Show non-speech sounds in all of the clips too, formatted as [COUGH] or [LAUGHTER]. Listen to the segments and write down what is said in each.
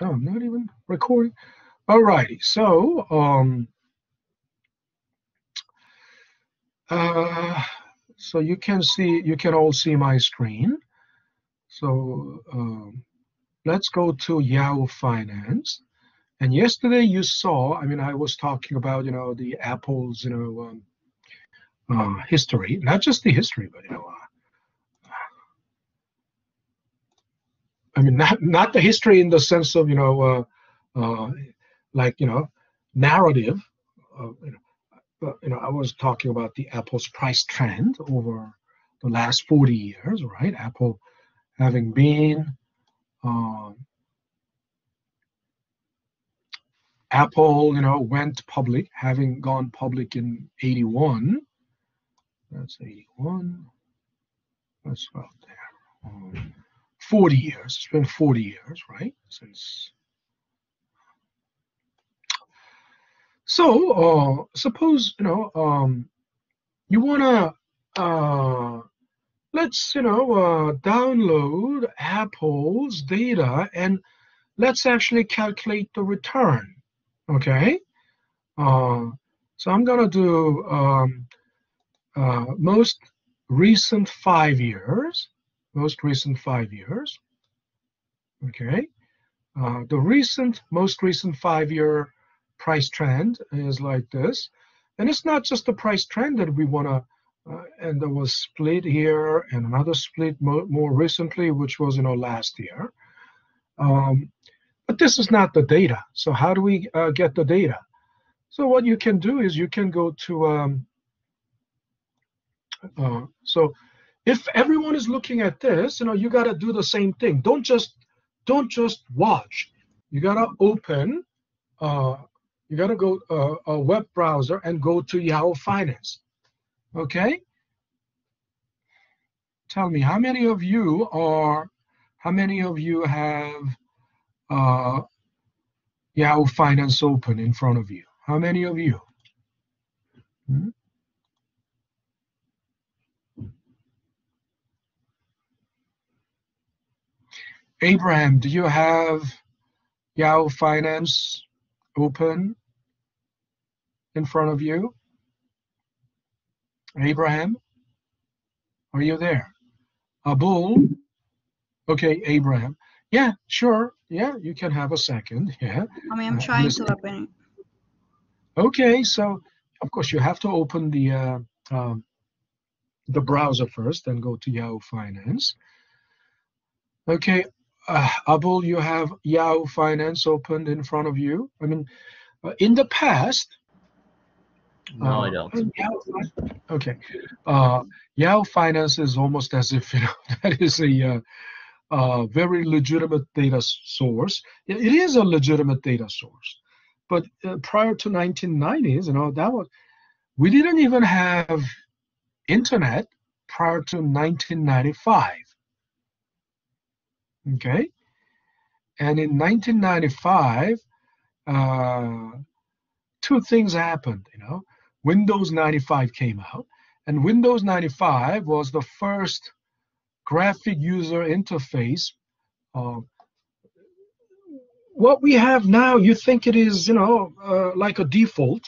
Oh, I'm not even recording. All righty. so um, uh, so you can see, you can all see my screen. So um, let's go to Yahoo Finance. And yesterday you saw, I mean, I was talking about, you know, the Apple's, you know, um, uh, history, not just the history, but, you know, I mean, not, not the history in the sense of, you know, uh, uh like, you know, narrative. you know, but, you know, I was talking about the Apple's price trend over the last 40 years, right? Apple having been um, Apple, you know, went public, having gone public in 81. That's 81. That's about there. Um, 40 years. It's been 40 years, right? Since. So, uh, suppose, you know, um, you want to, uh, let's, you know, uh, download Apple's data and let's actually calculate the return Okay. Uh, so I'm going to do um, uh, most recent five years. Most recent five years. Okay. Uh, the recent, most recent five-year price trend is like this. And it's not just the price trend that we want to, uh, and there was split here and another split mo more recently, which was, you know, last year. Um, but this is not the data. So how do we uh, get the data? So what you can do is you can go to, um, uh, so if everyone is looking at this, you know, you got to do the same thing. Don't just, don't just watch. You got to open, uh, you got to go uh, a web browser and go to Yahoo Finance. Okay? Tell me, how many of you are, how many of you have uh, Yahoo Finance open in front of you? How many of you? Hmm? Abraham, do you have Yahoo Finance open in front of you? Abraham, are you there? Abul, okay, Abraham. Yeah, sure. Yeah, you can have a second. [LAUGHS] Yeah. I mean, I'm uh, trying to open it. Okay, so of course you have to open the uh, um, the browser first, then go to Yahoo Finance. Okay, uh, Abul, you have Yahoo Finance opened in front of you. I mean, uh, in the past. No, I don't. [LAUGHS] Yahoo, okay, uh, Yahoo Finance is almost as if [LAUGHS] you know that is a uh, very legitimate data source. It is a legitimate data source. But uh, prior to 1990s, you know, that was we didn't even have internet prior to 1995. Okay, and in 1995, uh, two things happened. You know, Windows 95 came out, and Windows 95 was the first graphic user interface. Uh, what we have now, you think it is, you know, uh, like a default.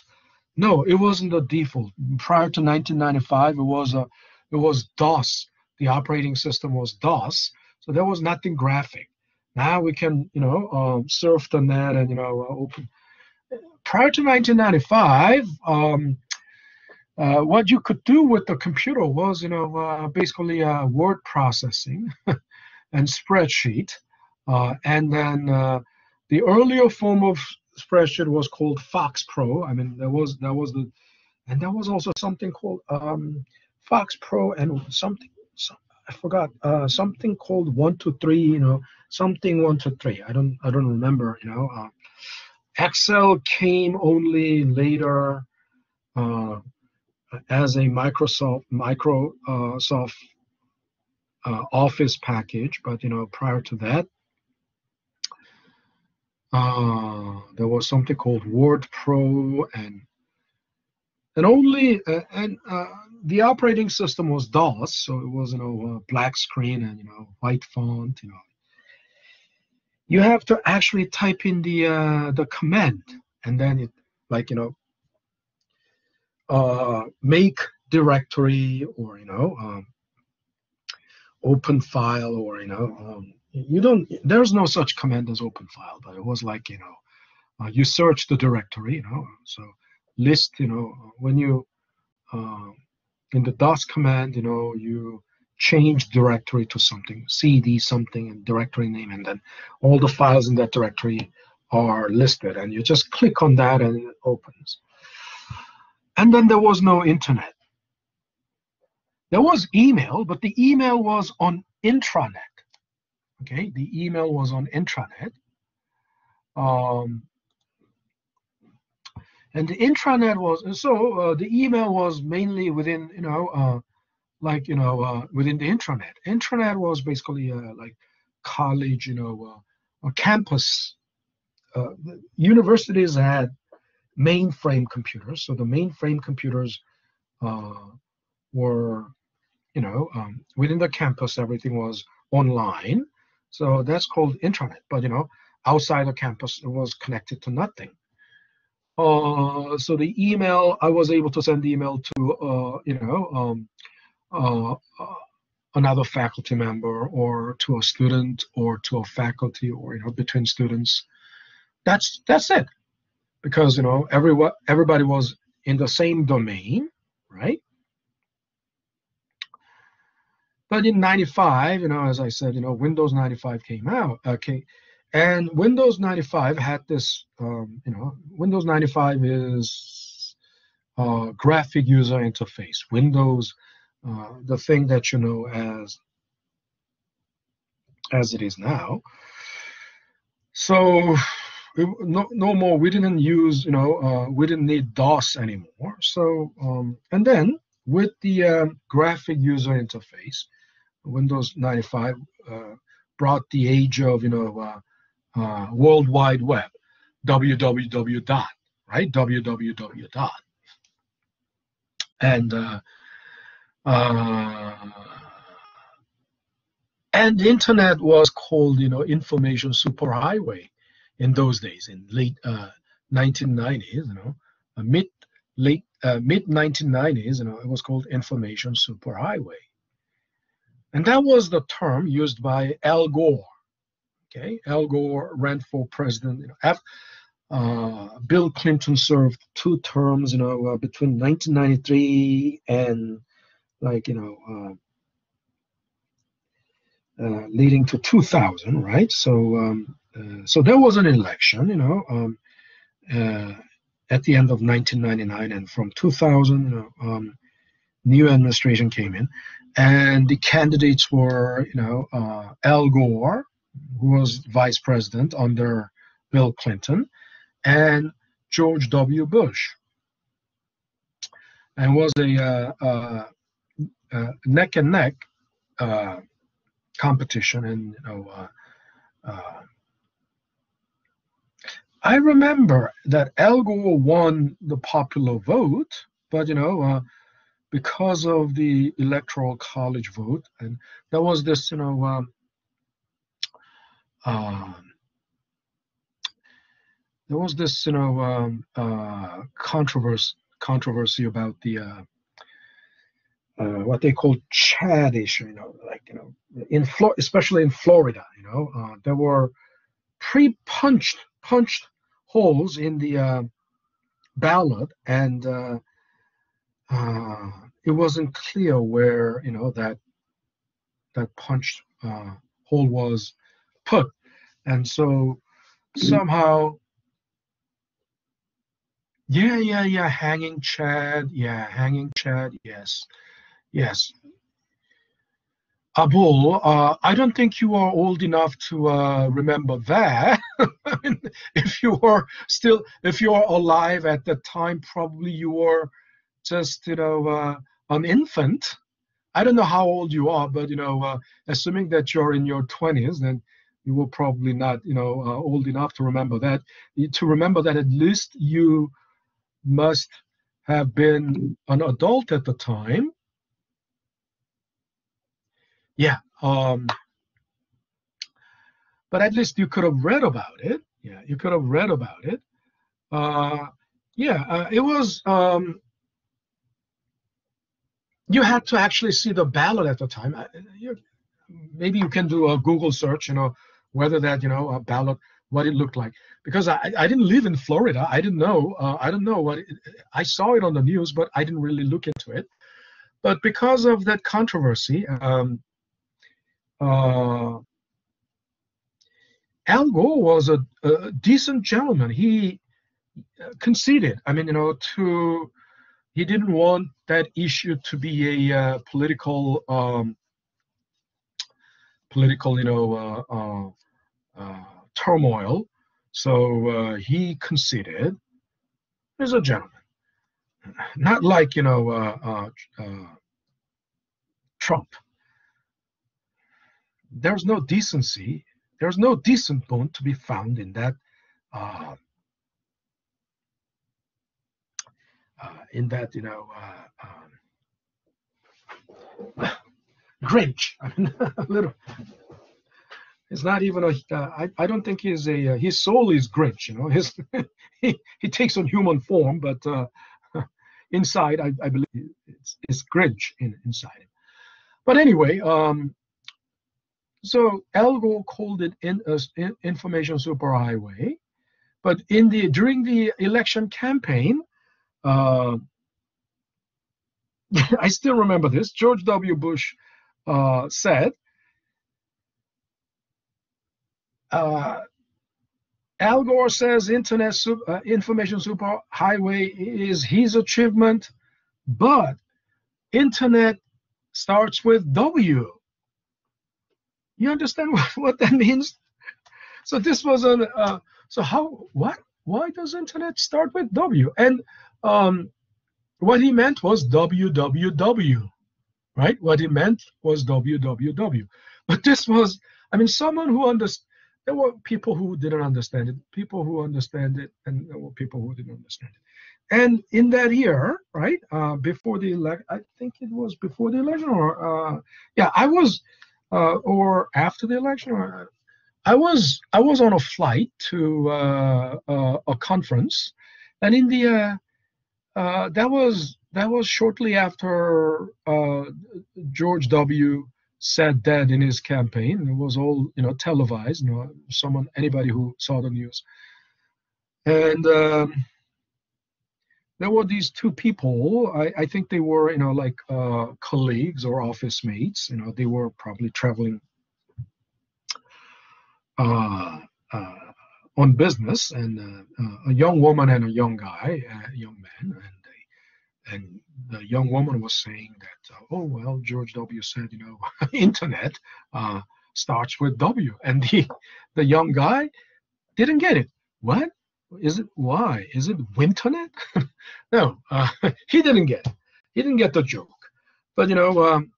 No, it wasn't a default. Prior to 1995, it was a, it was DOS. The operating system was DOS, so there was nothing graphic. Now we can, you know, um, surf the net and you know, open. Prior to 1995, um, uh, what you could do with the computer was, you know, uh, basically uh, word processing [LAUGHS] and spreadsheet. Uh, and then uh, the earlier form of spreadsheet was called Fox Pro. I mean, there was that was the, and there was also something called um, Fox Pro and something. Some, I forgot something called one two three. You know, something one two three. I don't I don't remember. You know, Excel came only later. Uh, as a Microsoft Microsoft uh, Office package, but you know prior to that, uh, there was something called Word Pro and and only uh, and uh, the operating system was DOS, so it was you know black screen and you know white font, you know. you have to actually type in the uh, the command and then it like you know uh, make directory or you know um, open file or you know um, you don't there's no such command as open file but it was like you know uh, you search the directory you know so list you know when you uh, in the dos command you know you change directory to something cd something and directory name and then all the files in that directory are listed and you just click on that and it opens. And then there was no internet. There was email but the email was on intranet okay? The email was on intranet. Um, and the intranet was so uh, the email was mainly within you know uh, like you know uh, within the intranet. Intranet was basically uh, like college you know uh, a campus. Uh, universities had mainframe computers so the mainframe computers were you know um, within the campus everything was online. So that's called intranet but you know outside the campus it was connected to nothing uh, so the email, I was able to send the email to, uh, you know, um, uh, uh, another faculty member or to a student or to a faculty or, you know, between students. That's, that's it. Because, you know, everyone, everybody was in the same domain, right? But in 95, you know, as I said, you know, Windows 95 came out, okay, and Windows 95 had this, um, you know, Windows 95 is uh, graphic user interface. Windows, uh, the thing that you know as as it is now. So no, no more. We didn't use, you know, uh, we didn't need DOS anymore. So um, and then with the um, graphic user interface, Windows 95 uh, brought the age of, you know, uh, uh, World Wide Web, www dot, right? www dot. And uh, uh, and internet was called, you know, information superhighway in those days, in late uh, 1990s, you know, uh, mid late uh, mid 1990s, you know, it was called information superhighway, and that was the term used by Al Gore Okay, Al Gore ran for president. You know, uh, Bill Clinton served two terms. You know, uh, between 1993 and like you know, uh, uh leading to 2000, right? So, um, uh, so there was an election. You know, um, uh, at the end of 1999, and from 2000, you know, um, new administration came in, and the candidates were, you know, Al Gore who was vice president under Bill Clinton, and George W. Bush. And was a uh, uh, uh, neck and neck uh, competition. And you know, uh, I remember that Al Gore won the popular vote, but you know, because of the electoral college vote, and there was this, you know. Um, um, there was this, you know, um, uh, controversy controversy about the uh, uh, what they call chad issue. You know, like you know, in Flo- especially in Florida, you know, uh, there were pre-punched punched holes in the uh, ballot, and uh, uh, it wasn't clear where you know that that punched hole was put. And so somehow, yeah, yeah, yeah, hanging chad, yeah, hanging chad, yes, yes. Abul, uh, I don't think you are old enough to uh, remember that. [LAUGHS] if you are still, if you are alive at the time, probably you were just, you know, uh, an infant. I don't know how old you are, but you know, uh, assuming that you're in your 20s, then you will probably not, you know, uh, old enough to remember that. To remember that at least you must have been an adult at the time. Yeah. Um, but at least you could have read about it. Yeah, you could have read about it. Uh, yeah, uh, it was. Um, you had to actually see the ballot at the time. Maybe you can do a Google search, you know, whether that, you know, a ballot, what it looked like. Because I, I didn't live in Florida. I didn't know. Uh, I don't know what it, I saw it on the news, but I didn't really look into it. But because of that controversy, um, uh, Al Gore was a, a decent gentleman. He uh, conceded. I mean, you know, to he didn't want that issue to be a uh, political um, political, you know, uh, uh, turmoil. So uh, he conceded. He's a gentleman, not like you know uh, Trump. There's no decency. There's no decent bone to be found in that uh, in that you know uh, um, [SIGHS] Grinch. I [LAUGHS] mean, a little. It's not even a. Uh, I, I don't think he's a. Uh, his soul is Grinch. You know, his [LAUGHS] he, he takes on human form, but uh, [LAUGHS] inside, I, I believe it's, it's Grinch in, inside him. But anyway, um, so Al Gore called it in, uh, information superhighway, but in the during the election campaign, uh, [LAUGHS] I still remember this. George W. Bush uh, said, uh, Al Gore says Internet super, uh, Information Superhighway is his achievement, but Internet starts with W. You understand [LAUGHS] what, what that means? So this was an uh, so how what why does Internet start with W? And um, what he meant was www, right? What he meant was www. But this was, I mean, someone who understood. There were people who didn't understand it, people who understand it, and there were people who didn't understand it. And in that year, right uh, before the election, I think it was before the election, or uh, yeah, I was, uh, or after the election, or I was I was on a flight to uh, uh, a conference, and in the uh, that was that was shortly after George W. said that in his campaign. It was all you know televised. You know, someone anybody who saw the news, and um, there were these two people. I, I think they were you know like uh, colleagues or office mates. You know, they were probably traveling. Uh, uh, on business, and uh, uh, a young woman and a young guy, a young man, and and the young woman was saying that, uh, oh well, George W. said, you know, [LAUGHS] internet uh, starts with W, and the the young guy didn't get it. What is it? Why is it Winternet? [LAUGHS] no, uh, [LAUGHS] he didn't get. It. He didn't get the joke. But you know, um,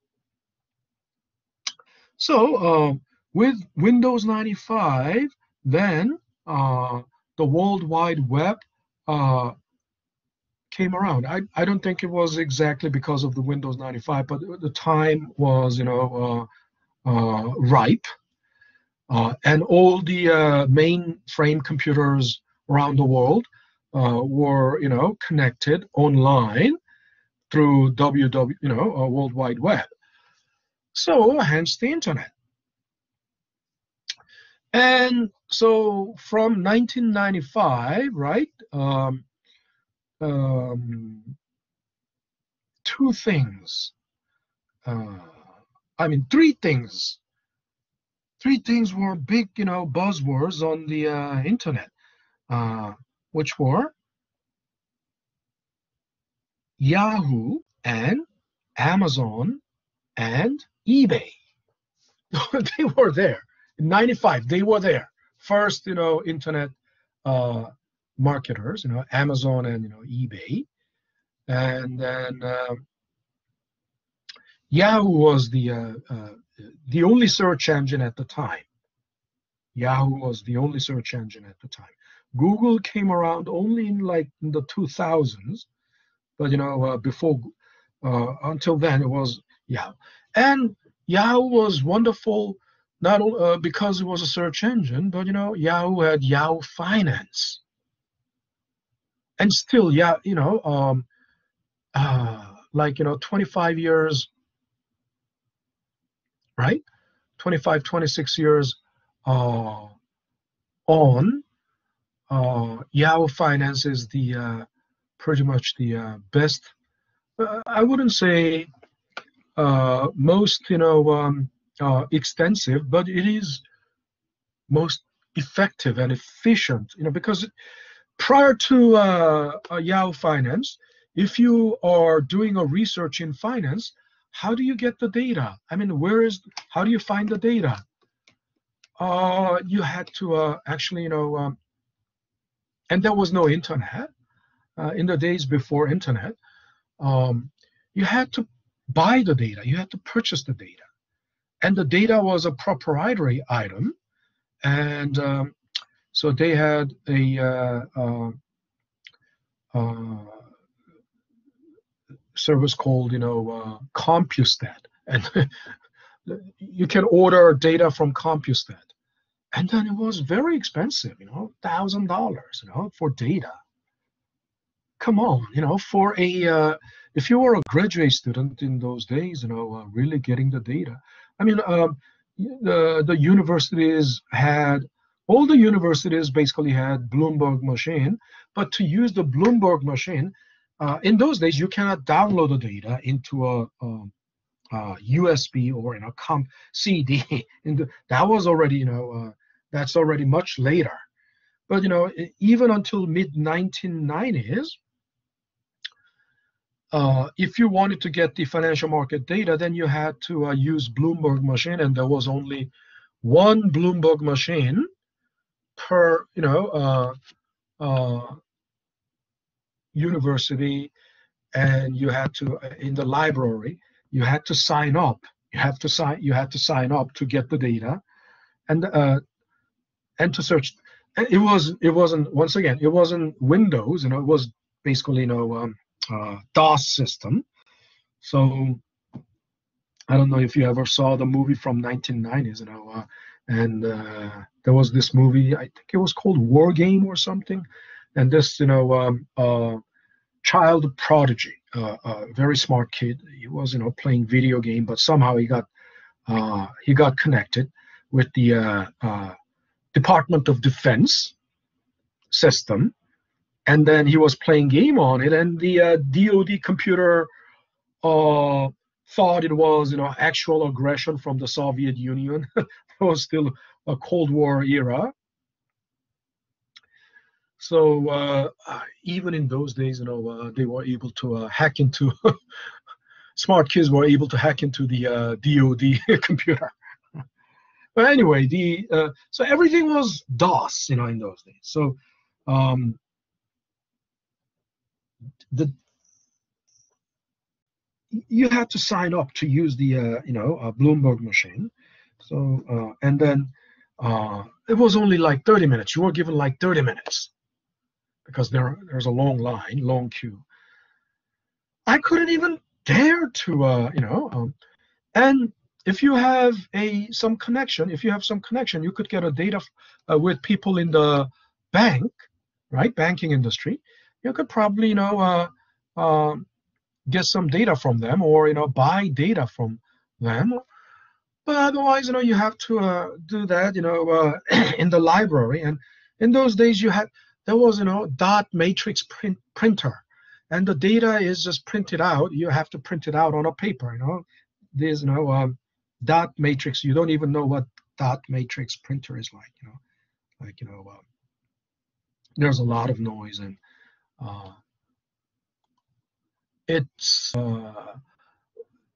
so uh, with Windows 95, then uh, the World Wide Web uh, came around. I, I don't think it was exactly because of the Windows 95, but the time was, you know, uh, uh ripe. Uh, and all the uh, mainframe computers around the world were, you know, connected online through WW, you know, World Wide Web. So hence the internet. And so from 1995, right, um, um, two things. Uh, I mean, three things. Three things were big, you know, buzzwords on the uh, internet, uh, which were Yahoo and Amazon and eBay. [LAUGHS] they were there. In 95, they were there first, you know, internet uh, marketers, you know, Amazon and you know eBay, and then uh, Yahoo was the uh, uh, the only search engine at the time. Yahoo was the only search engine at the time. Google came around only in like in the 2000s, but you know uh, before uh, until then it was Yahoo, and Yahoo was wonderful not uh, because it was a search engine, but you know, Yahoo had Yahoo Finance, and still, yeah, you know, um, uh, like you know, 25 years, right? 25, 26 years uh, on, uh, Yahoo Finance is the uh, pretty much the uh, best. Uh, I wouldn't say uh, most, you know, um, uh, extensive, but it is most effective and efficient. You know, because prior to uh, Yahoo Finance, if you are doing a research in finance, how do you get the data? I mean, where is? How do you find the data? Uh, you had to uh, actually, you know, um, and there was no internet uh, in the days before internet. Um, you had to buy the data. You had to purchase the data and the data was a proprietary item, and um, so they had a uh, uh, uh, service called you know uh, Compustat, and [LAUGHS] you can order data from Compustat, and then it was very expensive, you know, thousand dollars, you know, for data. Come on, you know, for a uh, if you were a graduate student in those days, you know, uh, really getting the data, I mean, um, the the universities had all the universities basically had Bloomberg machine, but to use the Bloomberg machine, uh, in those days you cannot download the data into a, a, a USB or in a comp CD. [LAUGHS] the, that was already you know uh, that's already much later. But you know even until mid 1990s, uh, if you wanted to get the financial market data, then you had to uh, use Bloomberg machine, and there was only one Bloomberg machine per, you know, uh, uh university, and you had to uh, in the library, you had to sign up. You have to sign. You had to sign up to get the data, and uh, and to search. It was. It wasn't. Once again, it wasn't Windows. You know, it was basically, you know. Um, uh, DOS system. So I don't know if you ever saw the movie from 1990s, you know, uh, and uh, there was this movie, I think it was called War Game or something, and this, you know, um, uh, child prodigy, uh, a very smart kid. He was, you know, playing video game, but somehow he got uh, he got connected with the uh, Department of Defense system, and then he was playing game on it, and the uh, DoD computer uh, thought it was, you know, actual aggression from the Soviet Union. [LAUGHS] [LAUGHS] was still a Cold War era. So uh, even in those days, you know, uh, they were able to uh, hack into. [LAUGHS] smart kids were able to hack into the DoD uh, [LAUGHS] computer. but anyway, the so everything was DOS, you know, in those days. So um, the you had to sign up to use the uh, you know uh, Bloomberg machine. So uh, and then uh, it was only like 30 minutes. You were given like 30 minutes because there there's a long line, long queue. I couldn't even dare to uh, you know. Um, and if you have a some connection, if you have some connection, you could get a data uh, with people in the bank, right, banking industry you could probably you know uh, uh, get some data from them or you know buy data from them but otherwise you know you have to uh, do that you know uh, [CLEARS THROAT] in the library. And in those days you had there was you know dot matrix print, printer. And the data is just printed out. You have to print it out on a paper you know. There's you know um, dot matrix. You don't even know what dot matrix printer is like you know. Like you know uh, there's a lot of noise and uh, it's uh,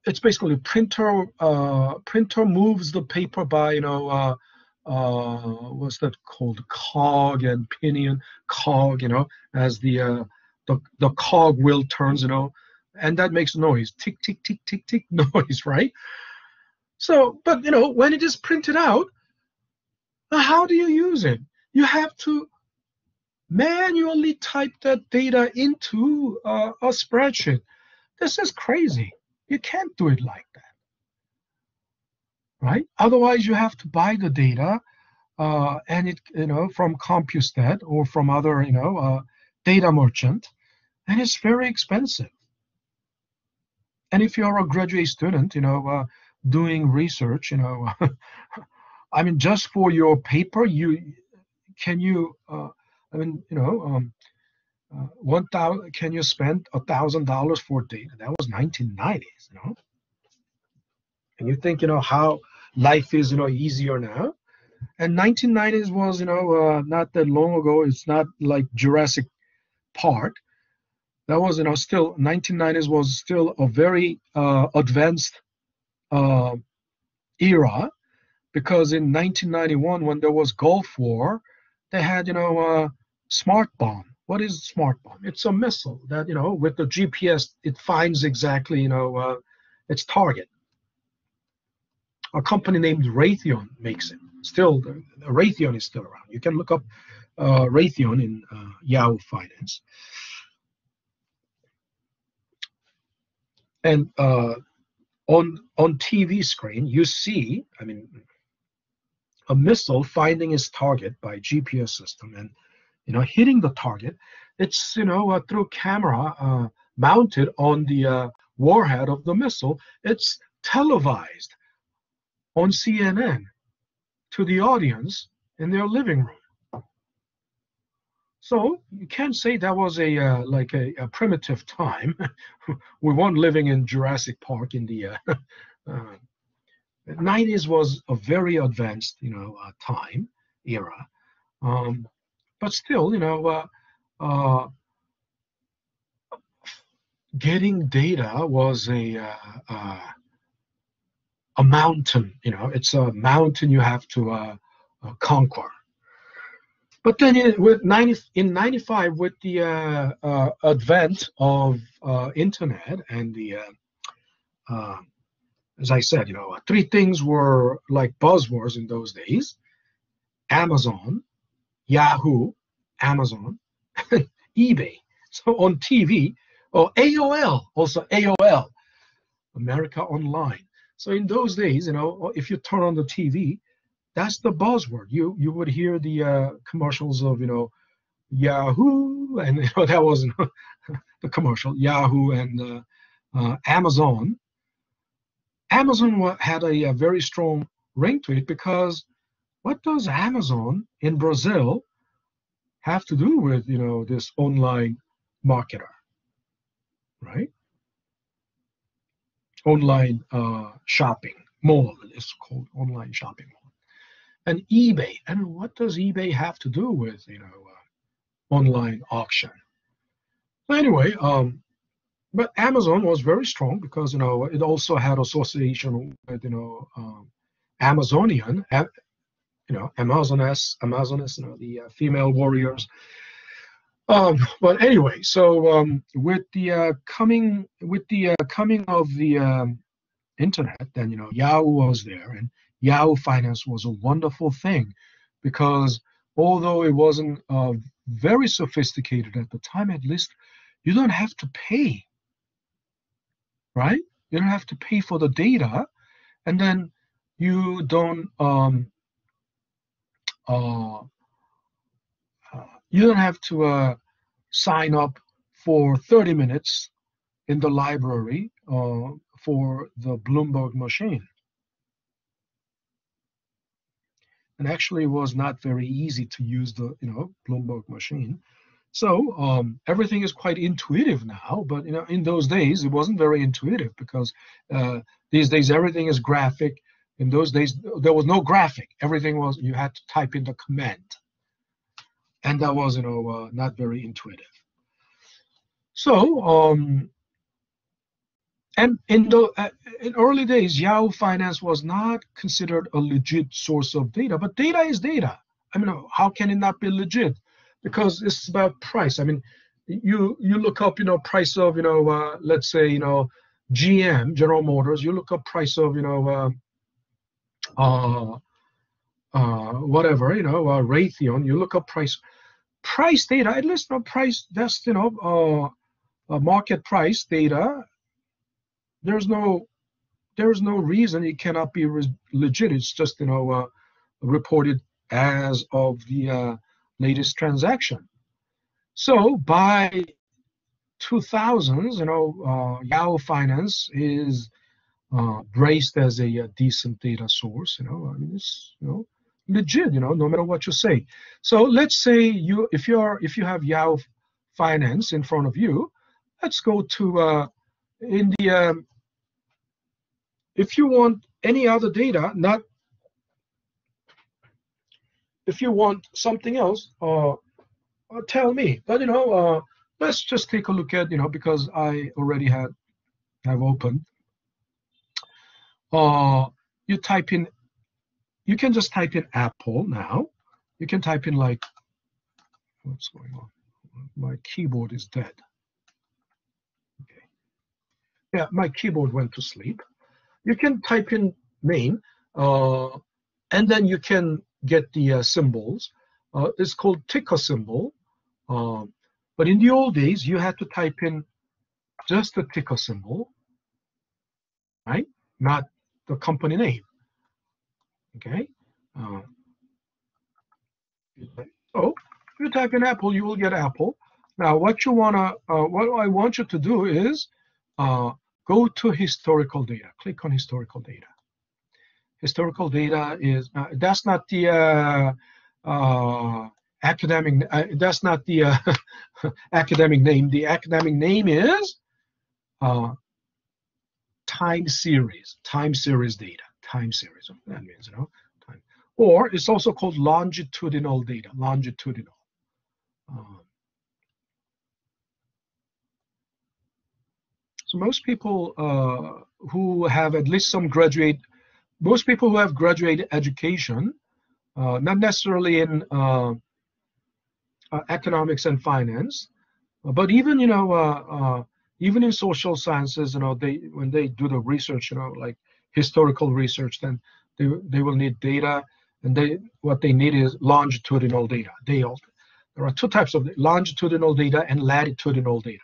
it's basically printer uh, printer moves the paper by you know uh, uh, what's that called cog and pinion cog you know as the uh, the the cog wheel turns you know and that makes noise tick tick tick tick tick [LAUGHS] noise right so but you know when it is printed out how do you use it you have to manually type that data into uh, a spreadsheet. This is crazy. You can't do it like that. right? Otherwise, you have to buy the data, uh, and it you know from Compustat or from other you know uh, data merchant, and it's very expensive. And if you're a graduate student, you know, uh, doing research, you know, [LAUGHS] I mean, just for your paper, you can you, uh, I mean, you know, um, uh, one thousand, can you spend a thousand dollars for data? That was 1990s, you know. And you think, you know, how life is, you know, easier now. And 1990s was, you know, uh, not that long ago. It's not like Jurassic Park that was you know still 1990s was still a very uh, advanced uh, era because in 1991 when there was Gulf War they had you know a smart bomb what is a smart bomb? It's a missile that you know with the GPS it finds exactly you know uh, its target. A company named Raytheon makes it. Still the, the Raytheon is still around. You can look up uh, Raytheon in uh, Yahoo Finance. And uh, on on TV screen you see, I mean, a missile finding its target by GPS system. And you know hitting the target. It's you know uh, through camera uh, mounted on the uh, warhead of the missile. It's televised on CNN to the audience in their living room. So you can't say that was a uh, like a, a, primitive time. [LAUGHS] we weren't living in Jurassic Park in the uh, [LAUGHS] uh, 90s was a very advanced, you know, time era. Um, but still, you know, uh, uh, getting data was a a mountain. You know, it's a mountain you have to conquer. But then in, with 90, in 95, with the uh, uh, advent of uh, internet and the, uh, uh, as I said, you know, three things were like buzzwords in those days: Amazon, Yahoo, Amazon, [LAUGHS] eBay. So on TV, or AOL, also AOL, America Online. So in those days, you know, if you turn on the TV, that's the buzzword. You you would hear the uh, commercials of you know Yahoo, and [LAUGHS] you know that wasn't [LAUGHS] the commercial Yahoo and uh, uh, Amazon. Amazon had a, a, very strong ring to it because what does Amazon in Brazil have to do with you know this online marketer, right? Online uh, shopping mall is called online shopping mall and eBay. And what does eBay have to do with you know uh, online auction? Anyway, um, but Amazon was very strong because you know it also had association with you know um, Amazonian, you know Amazoness, Amazoness, you know the uh, female warriors. Um, but anyway, so um, with the uh, coming with the uh, coming of the um, internet, then you know Yahoo was there, and Yahoo Finance was a wonderful thing because although it wasn't uh, very sophisticated at the time, at least you don't have to pay, right? You don't have to pay for the data, and then you don't um, you don't have to uh, sign up for 30 minutes in the library uh, for the Bloomberg machine and actually it was not very easy to use the you know Bloomberg machine. So um, everything is quite intuitive now, but you know in those days it wasn't very intuitive because uh, these days everything is graphic. In those days there was no graphic. Everything was you had to type in the command, and that was you know uh, not very intuitive. So um, and in the uh, in early days, Yahoo Finance was not considered a legit source of data, but data is data. I mean, how can it not be legit? Because it's about price. I mean, you you look up, you know, price of, you know, uh, let's say, you know, GM, General Motors. You look up price of, you know, uh, uh, uh whatever, you know, uh, Raytheon. You look up price, price data. At least, no price. That's you know, uh, market price data there's no there's no reason it cannot be legit. It's just you know uh, reported as of the uh, latest transaction. So by 2000s, you know, uh, Yahoo Finance is uh, braced as a, a, decent data source. You know, I mean, it's you know legit. You know, no matter what you say. So let's say you, if you're, if you have Yahoo Finance in front of you, let's go to uh, in the. Um, if you want any other data, not if you want something else, uh, uh, tell me. But you know, uh, let's just take a look at you know because I already had have opened. Uh, you type in, you can just type in Apple now. You can type in like, what's going on? My keyboard is dead. Okay. Yeah, my keyboard went to sleep. You can type in name, uh, and then you can get the uh, symbols. Uh, it's called ticker symbol. Um, but in the old days, you had to type in just the ticker symbol, right? Not the company name. Okay. Uh, so if you type in Apple, you will get Apple. Now, what you wanna, uh, what I want you to do is uh, go to historical data. Click on historical data historical data is uh, that's not the uh, uh, academic that's not the [LAUGHS] academic name the academic name is time series time series data time series that means you know time. Or it's also called longitudinal data longitudinal. Um, so most people who have at least some graduate most people who have graduate education, uh, not necessarily in uh, uh, economics and finance, uh, but even you know uh, uh, even in social sciences, you know they when they do the research, you know like historical research, then they they will need data, and they what they need is longitudinal data. They all there are two types of longitudinal data and latitudinal data.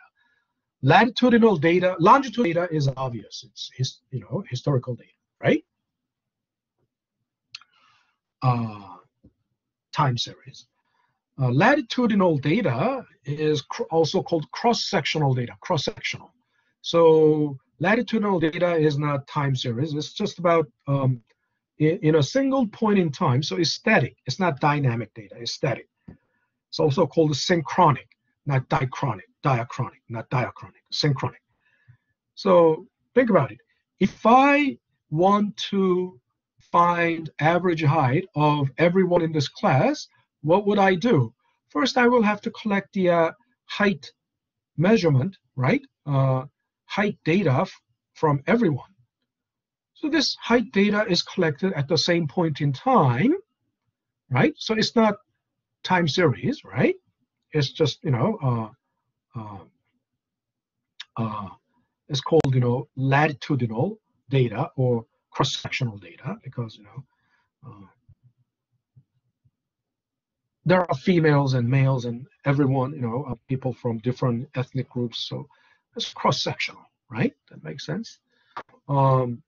Latitudinal data, longitudinal data is obvious. It's his, you know historical data, right? uh, time series. Uh, latitudinal data is also called cross-sectional data, cross-sectional. So latitudinal data is not time series. It's just about um, in, in, a single point in time. So it's static. It's not dynamic data. It's static. It's also called synchronic, not dichronic, diachronic, not diachronic, synchronic. So think about it. If I want to find average height of everyone in this class, what would I do? First, I will have to collect the uh, height measurement, right? Uh, height data from everyone. So this height data is collected at the same point in time, right? So it's not time series, right? It's just, you know, uh, uh, uh it's called, you know, latitudinal data or cross-sectional data because you know uh, there are females and males and everyone you know people from different ethnic groups so it's cross-sectional right? That makes sense. Um,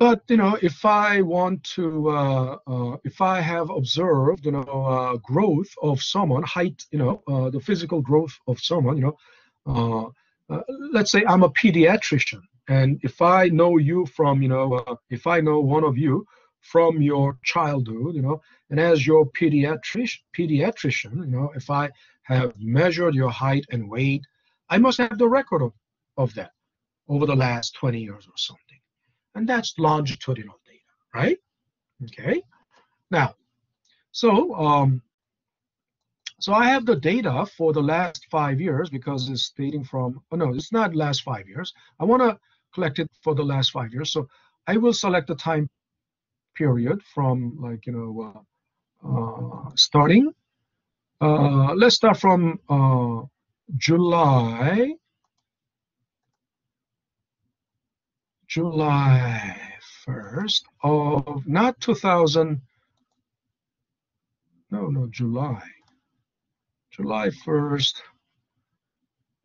but you know if i want to uh, uh, if i have observed you know uh, growth of someone height you know uh, the physical growth of someone you know uh, uh, let's say i'm a pediatrician and if i know you from you know if i know one of you from your childhood you know and as your pediatric pediatrician you know if i have measured your height and weight i must have the record of, of that over the last 20 years or something and that's longitudinal data, right? Okay. Now, so um, so I have the data for the last five years because it's dating from. Oh no, it's not last five years. I want to collect it for the last five years. So I will select the time period from like you know uh, uh, starting. Uh, let's start from uh, July July 1st of not 2000 no no July July 1st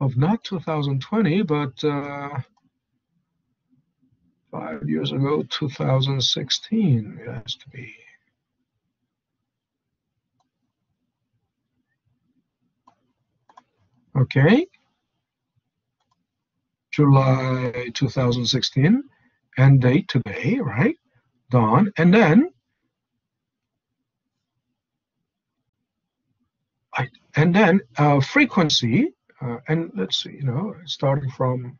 of not 2020, but uh, five years ago, 2016 it has to be. Okay. July 2016, end date today, right? Dawn. And then, I, and then uh, frequency, uh, and let's see, you know, starting from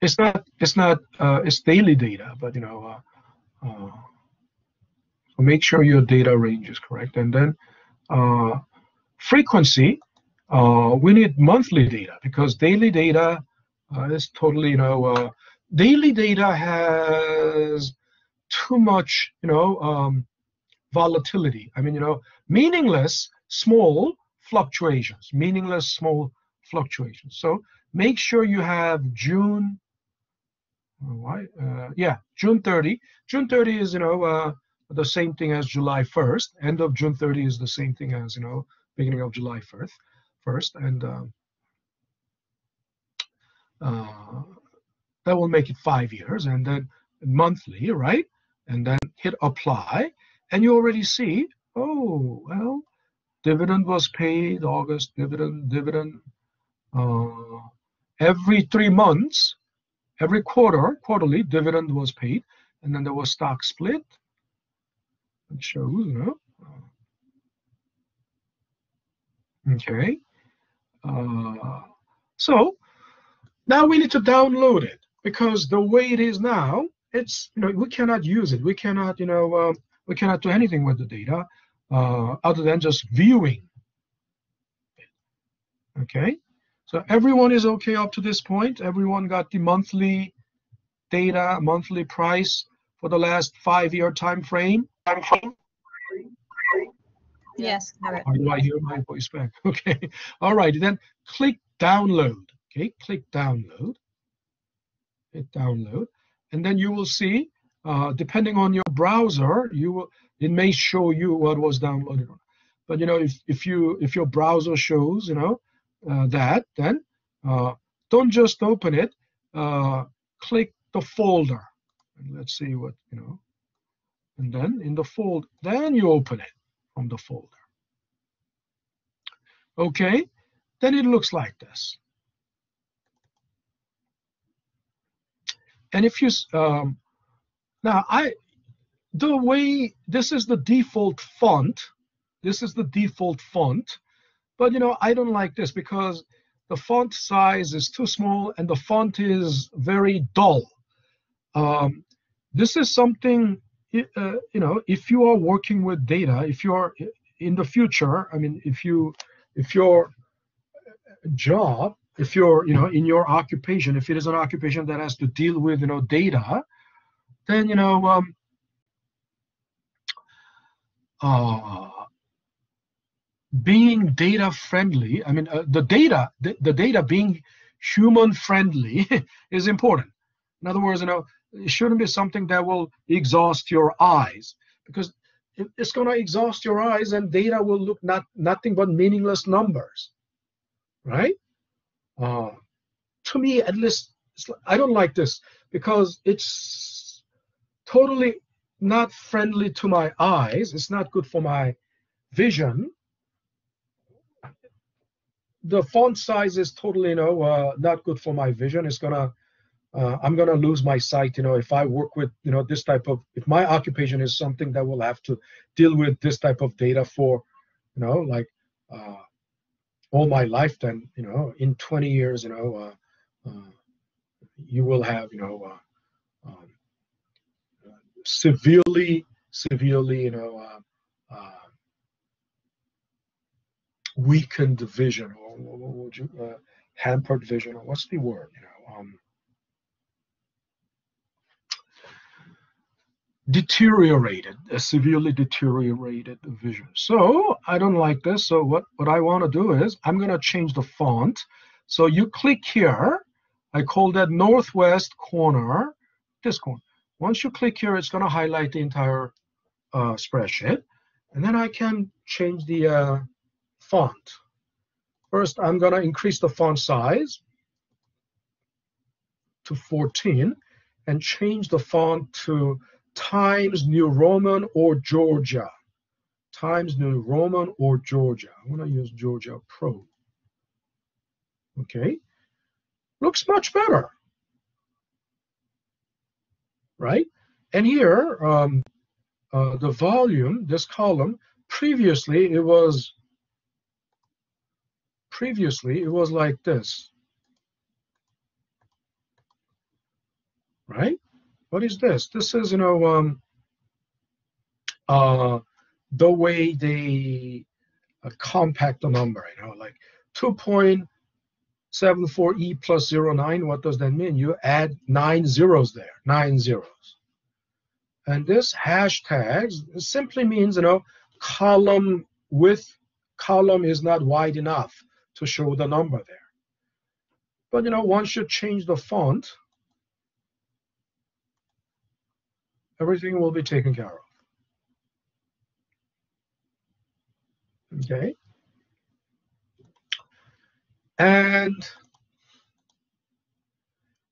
it's not it's not uh, it's daily data, but you know, uh, uh, so make sure your data range is correct, and then uh, frequency. Uh, we need monthly data because daily data is totally you know daily data has too much you know um, volatility. I mean you know meaningless small fluctuations, meaningless small fluctuations. So make sure you have June why? Uh, yeah, June 30. June 30 is, you know, uh, the same thing as July 1st. End of June 30 is the same thing as, you know, beginning of July 1st. First, and um, uh, that will make it five years, and then monthly, right? And then hit apply, and you already see, oh, well, dividend was paid August, dividend, dividend. Uh, every three months, every quarter, quarterly dividend was paid, and then there was stock split. It shows. Okay. Uh, so now we need to download it because the way it is now, it's you know we cannot use it. We cannot you know uh, we cannot do anything with the data uh, other than just viewing. Okay. So everyone is okay up to this point. Everyone got the monthly data, monthly price for the last five-year time frame. Time frame. Yes. Or do I hear my voice back? [LAUGHS] Okay. All right. Then click download. Okay. Click download. Hit download, and then you will see, uh, depending on your browser, you will it may show you what was downloaded. But you know, if if you if your browser shows, you know, that, then uh, don't just open it. Uh, click the folder. And let's see what, you know. And then in the fold, then you open it from the folder. Okay, then it looks like this. And if you, um, now I, the way, this is the default font. This is the default font. But you know, I don't like this because the font size is too small and the font is very dull. Um, this is something, uh, you know, if you are working with data, if you're in the future, I mean, if you, if your job, if you're, you know, in your occupation, if it is an occupation that has to deal with, you know, data, then, you know, um, uh, being data friendly, I mean, uh, the data, the, the data being human friendly [LAUGHS] is important. In other words, you know, it shouldn't be something that will exhaust your eyes because it's going to exhaust your eyes and data will look not nothing but meaningless numbers, right? Uh, to me, at least, I don't like this because it's totally not friendly to my eyes. It's not good for my vision the font size is totally, you know, uh, not good for my vision. It's gonna, uh, I'm gonna lose my sight. You know, if I work with, you know, this type of, if my occupation is something that will have to deal with this type of data for, you know, like uh, all my life, then, you know, in 20 years, you know, uh, uh, you will have, you know, uh, um, severely, severely, you know, weakened vision or uh, hampered vision or what's the word you know um, deteriorated a severely deteriorated vision. So i don't like this. So what what i want to do is i'm going to change the font. So you click here. I call that northwest corner this corner. Once you click here it's going to highlight the entire uh, spreadsheet. And then I can change the uh, font. First, I'm going to increase the font size to 14 and change the font to Times New Roman or Georgia. Times New Roman or Georgia. I'm going to use Georgia Pro. Okay. Looks much better. Right? And here, um, uh, the volume, this column, previously it was previously it was like this. Right? What is this? This is, you know, um, uh, the way they uh, compact the number, you know, like 2.74e plus 09, what does that mean? You add nine zeros there, nine zeros. And this hashtags simply means, you know, column width, column is not wide enough to show the number there. But, you know, once you change the font, everything will be taken care of. Okay. And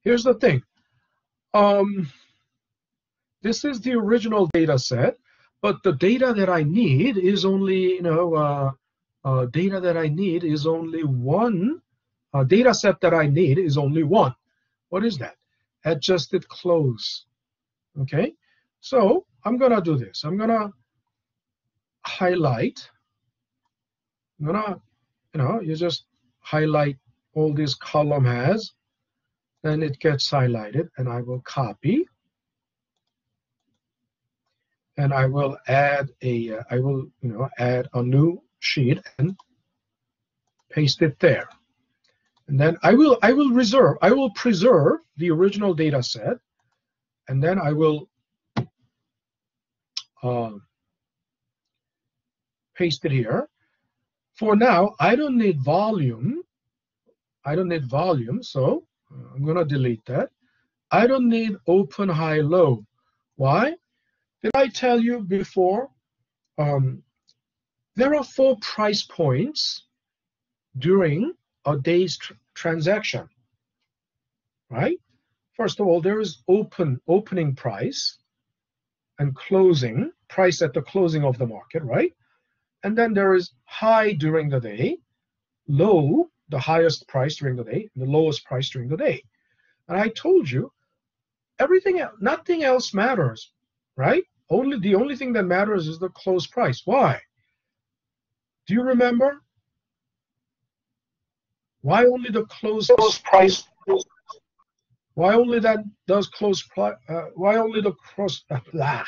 here's the thing. Um, this is the original data set, but the data that I need is only, you know, uh, uh, data that I need is only one. Uh, data set that I need is only one. What is that? Adjusted close. Okay. So I'm to do this. I'm to highlight. I'm to, you know, you just highlight all this column has. Then it gets highlighted and I will copy. And I will add a, uh, I will, you know, add a new sheet and paste it there. And then I will, I will reserve, I will preserve the original data set. And then I will uh, paste it here. For now, I don't need volume. I don't need volume, so I'm to delete that. I don't need open, high, low. Why? Did I tell you before? Um, there are four price points during a day's tr transaction, right? First of all, there is open opening price and closing price at the closing of the market, right? And then there is high during the day, low, the highest price during the day, the lowest price during the day. And I told you, everything, nothing else matters, right? Only the only thing that matters is the close price. Why? Do you remember? Why only the close, close price? Why only that does close price? Uh, why only the cross? Uh, [LAUGHS]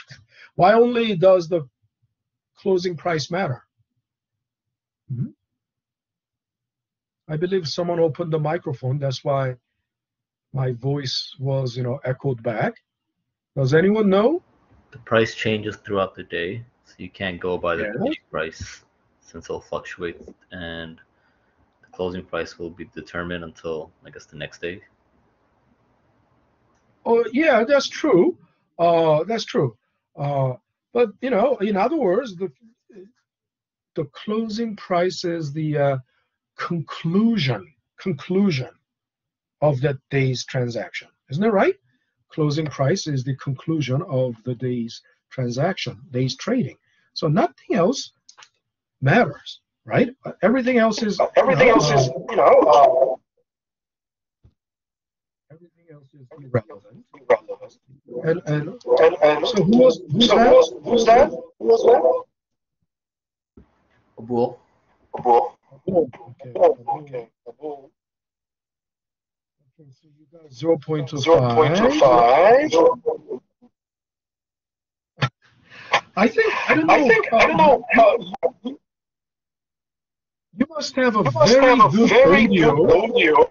why only does the closing price matter? Hmm? I believe someone opened the microphone. That's why my voice was, you know, echoed back. Does anyone know? The price changes throughout the day, so you can't go by the yeah. price since it'll fluctuate, and the closing price will be determined until I guess the next day. Oh yeah, that's true. Uh, that's true. Uh, but you know, in other words, the the closing price is the uh, conclusion conclusion of that day's transaction. Isn't that right? Closing price is the conclusion of the day's transaction, day's trading. So nothing else matters, right? Everything else is everything else is you know uh, everything else is irrelevant. And and, and, and so who was who's so that? Who's that? Who was that? Abul. Abul. Abul. Okay. Okay. Abul. Okay, so you got 0 0.25. 0.25. [LAUGHS] I think I don't know. I think uh, I don't know. Uh, you must have a very have a good very audio. Good audio.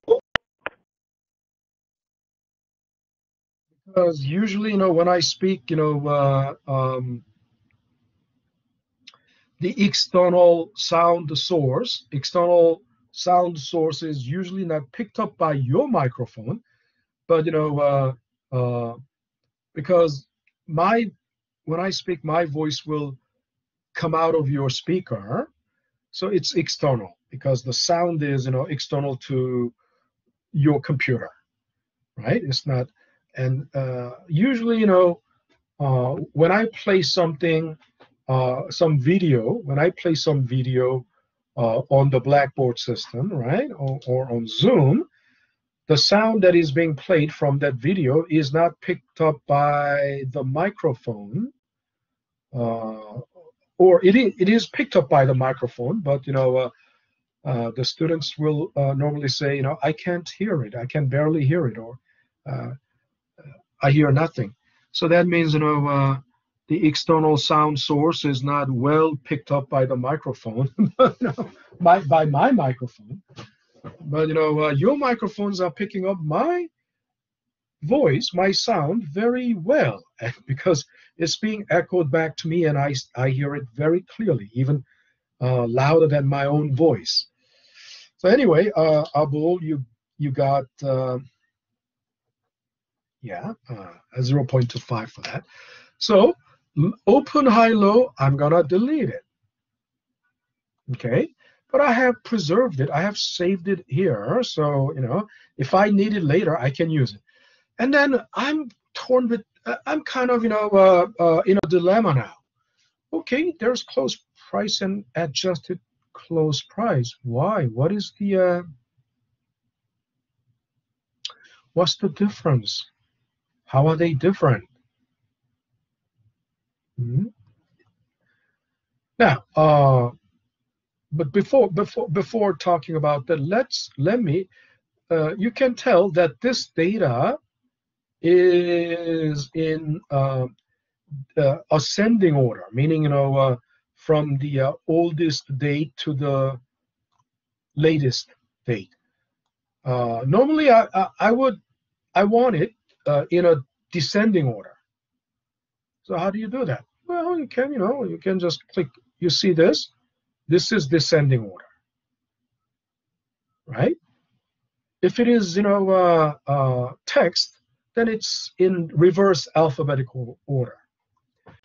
Because usually, you know, when I speak, you know, uh, um, the external sound source, external sound source is usually not picked up by your microphone, but you know, uh, uh, because my when I speak, my voice will come out of your speaker. So it's external because the sound is, you know, external to your computer, right? It's not, and uh, usually, you know, uh, when I play something, uh, some video, when I play some video uh, on the Blackboard system, right, or, or on Zoom, the sound that is being played from that video is not picked up by the microphone uh, or it is, it is picked up by the microphone but you know uh, uh, the students will uh, normally say you know i can't hear it. I can barely hear it or uh, i hear nothing. So that means you know the external sound source is not well picked up by the microphone [LAUGHS] by, by my microphone. But you know, your microphones are picking up my voice, my sound very well [LAUGHS] because it's being echoed back to me, and I I hear it very clearly, even uh, louder than my own voice. So anyway, uh, Abul, you you got uh, yeah uh, a 0.25 for that. So open high low, I'm gonna delete it. Okay, but I have preserved it. I have saved it here. So, you know, if I need it later, I can use it. And then I'm torn with, uh, I'm kind of, you know, uh, uh, in a dilemma now. Okay, there's close price and adjusted close price. Why? What is the, uh, what's the difference? How are they different? Mm -hmm. Now, uh, but before before before talking about that, let's let me. Uh, you can tell that this data is in uh, uh, ascending order, meaning you know uh, from the uh, oldest date to the latest date. Uh, normally, I, I, I would I want it in a descending order. So how do you do that? Well, you can you know you can just click. You see this this is descending order, right? If it is, you know, uh, uh, text, then it's in reverse alphabetical order.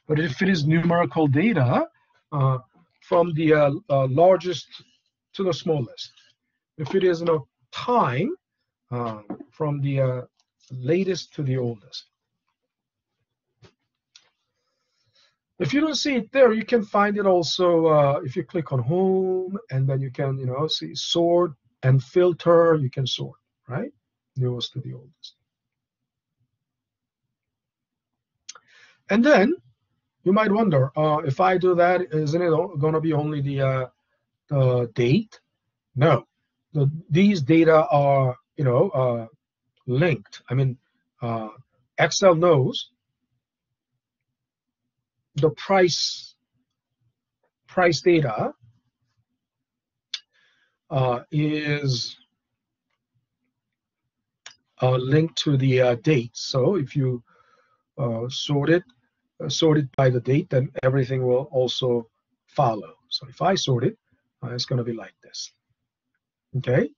But if it is numerical data, uh, from the uh, uh, largest to the smallest. If it is, you know, time, uh, from the latest to the oldest. If you don't see it there, you can find it also uh, if you click on home and then you can, you know, see sort and filter, you can sort, right? Newest to the oldest. And then you might wonder, uh, if I do that, isn't it going to be only the, uh, the date? No, the, these data are, you know, uh, linked. I mean, uh, Excel knows the price price data uh, is uh, linked to the date. So if you uh, sort it uh, sort it by the date, then everything will also follow. So if I sort it, uh, it's going to be like this. Okay.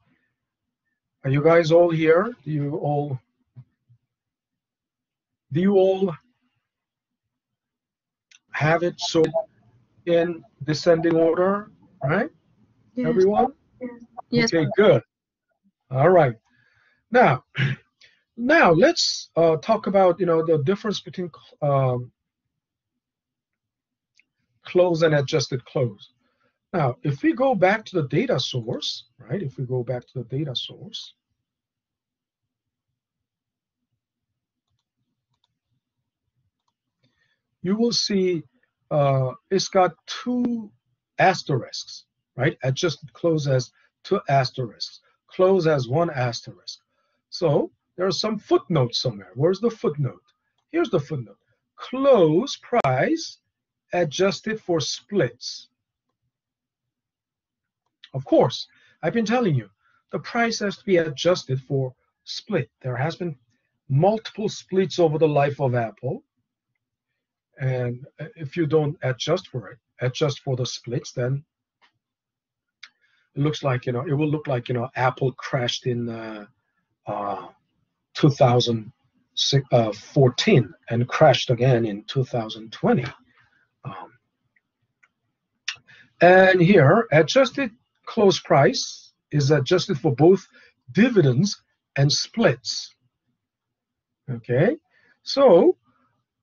Are you guys all here? Do you all do you all have it so in descending order, right? Yes. Everyone? Yes. Okay, good. All right. Now, [CLEARS THROAT] now let's uh, talk about you know the difference between um, close and adjusted close. Now, if we go back to the data source, right? If we go back to the data source, you will see uh, it's got two asterisks, right? Adjusted close as two asterisks. Close as one asterisk. So there are some footnotes somewhere. Where's the footnote? Here's the footnote. Close price adjusted for splits. Of course, I've been telling you, the price has to be adjusted for split. There has been multiple splits over the life of Apple. And if you don't adjust for it, adjust for the splits, then it looks like, you know, it will look like, you know, Apple crashed in uh, uh, 2000, 14 and crashed again in 2020. Um, and here, adjusted close price is adjusted for both dividends and splits. Okay, so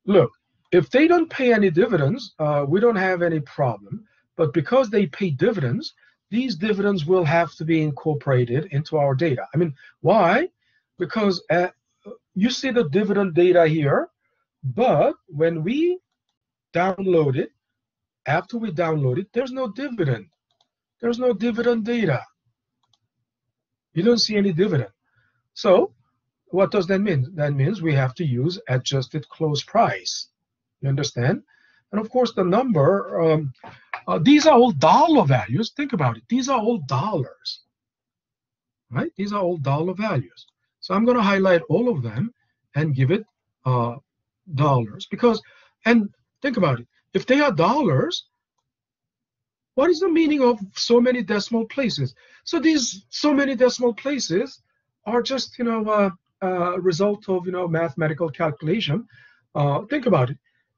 look, if they don't pay any dividends, uh, we don't have any problem. But because they pay dividends, these dividends will have to be incorporated into our data. I mean, why? Because uh, you see the dividend data here, but when we download it, after we download it, there's no dividend. There's no dividend data. You don't see any dividend. So what does that mean? That means we have to use adjusted close price. You understand? And of course, the number, um, uh, these are all dollar values. Think about it. These are all dollars, right? These are all dollar values. So I'm going to highlight all of them and give it uh, dollars because, and think about it. If they are dollars, what is the meaning of so many decimal places? So these so many decimal places are just, you know, a uh, uh, result of, you know, mathematical calculation. Uh, think about it.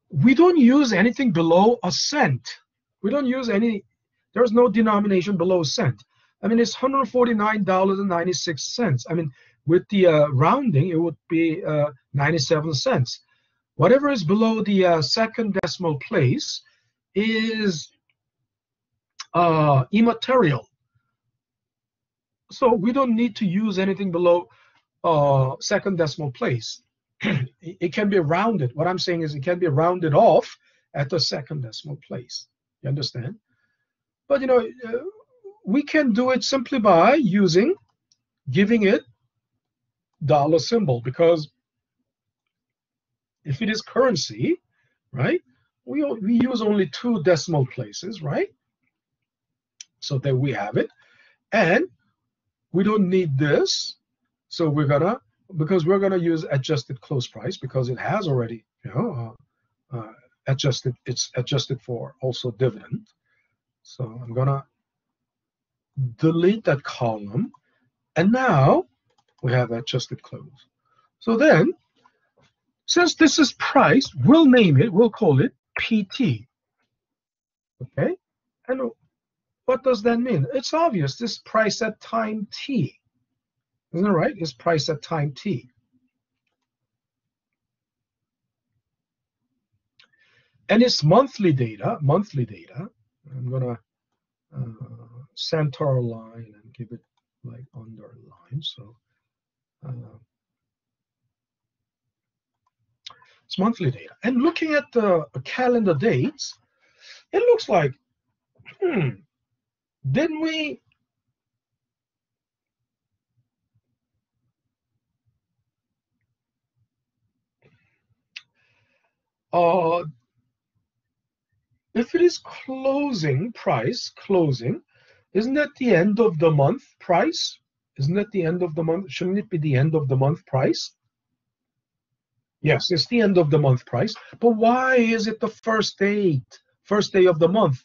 We don't use anything below a cent. We don't use any, there's no denomination below a cent. I mean, it's $149.96. I mean, with the uh, rounding, it would be uh, 97 cents. Whatever is below the uh, second decimal place is uh, immaterial. So we don't need to use anything below uh, second decimal place. [CLEARS THROAT] it can be rounded. What I'm saying is it can be rounded off at the second decimal place. You understand? But you know, uh, we can do it simply by using, giving it dollar symbol because if it is currency, right, we, we use only two decimal places, right? So there we have it. And we don't need this. So we're gonna, because we're gonna use adjusted close price because it has already, you know, uh, uh, adjusted, it's adjusted for also dividend. So I'm gonna delete that column. And now we have adjusted close. So then, since this is price, we'll name it, we'll call it PT. Okay? And what does that mean? It's obvious, this price at time t. Isn't it right? It's price at time t. And it's monthly data, monthly data. I'm gonna uh, center line and give it like underline. So it's monthly data. And looking at the calendar dates, it looks like, hmm, didn't we uh, if it is closing price, closing, isn't that the end of the month price? Isn't it the end of the month? Shouldn't it be the end of the month price? Yes, it's the end of the month price. But why is it the first date, first day of the month?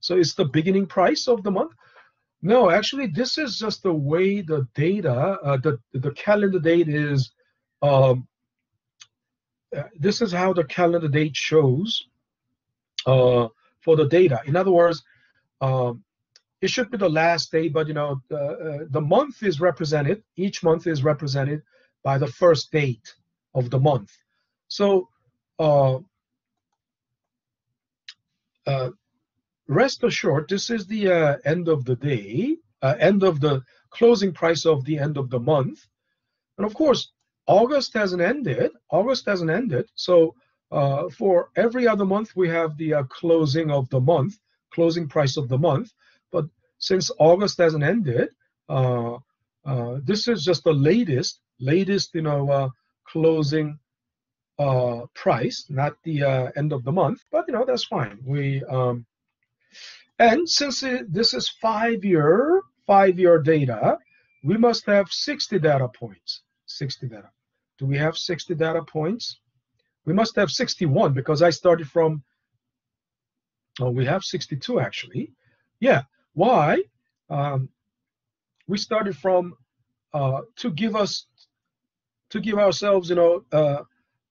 So it's the beginning price of the month? No, actually, this is just the way the data, uh, the the calendar date is. Um, uh, this is how the calendar date shows uh, for the data. In other words, um, it should be the last day, but you know, the, uh, the month is represented, each month is represented by the first date of the month. So uh, uh, rest assured, this is the uh, end of the day, uh, end of the closing price of the end of the month. And of course, August hasn't ended. August hasn't ended. So for every other month, we have the closing of the month, closing price of the month. Since August hasn't ended, uh, uh, this is just the latest, latest, you know, uh, closing uh, price, not the uh, end of the month. But you know, that's fine. We um, and since it, this is five-year, five-year data, we must have 60 data points. 60 data. Do we have 60 data points? We must have 61 because I started from. Oh, we have 62 actually. Yeah. Why? Um, we started from uh, to give us to give ourselves, you know, uh,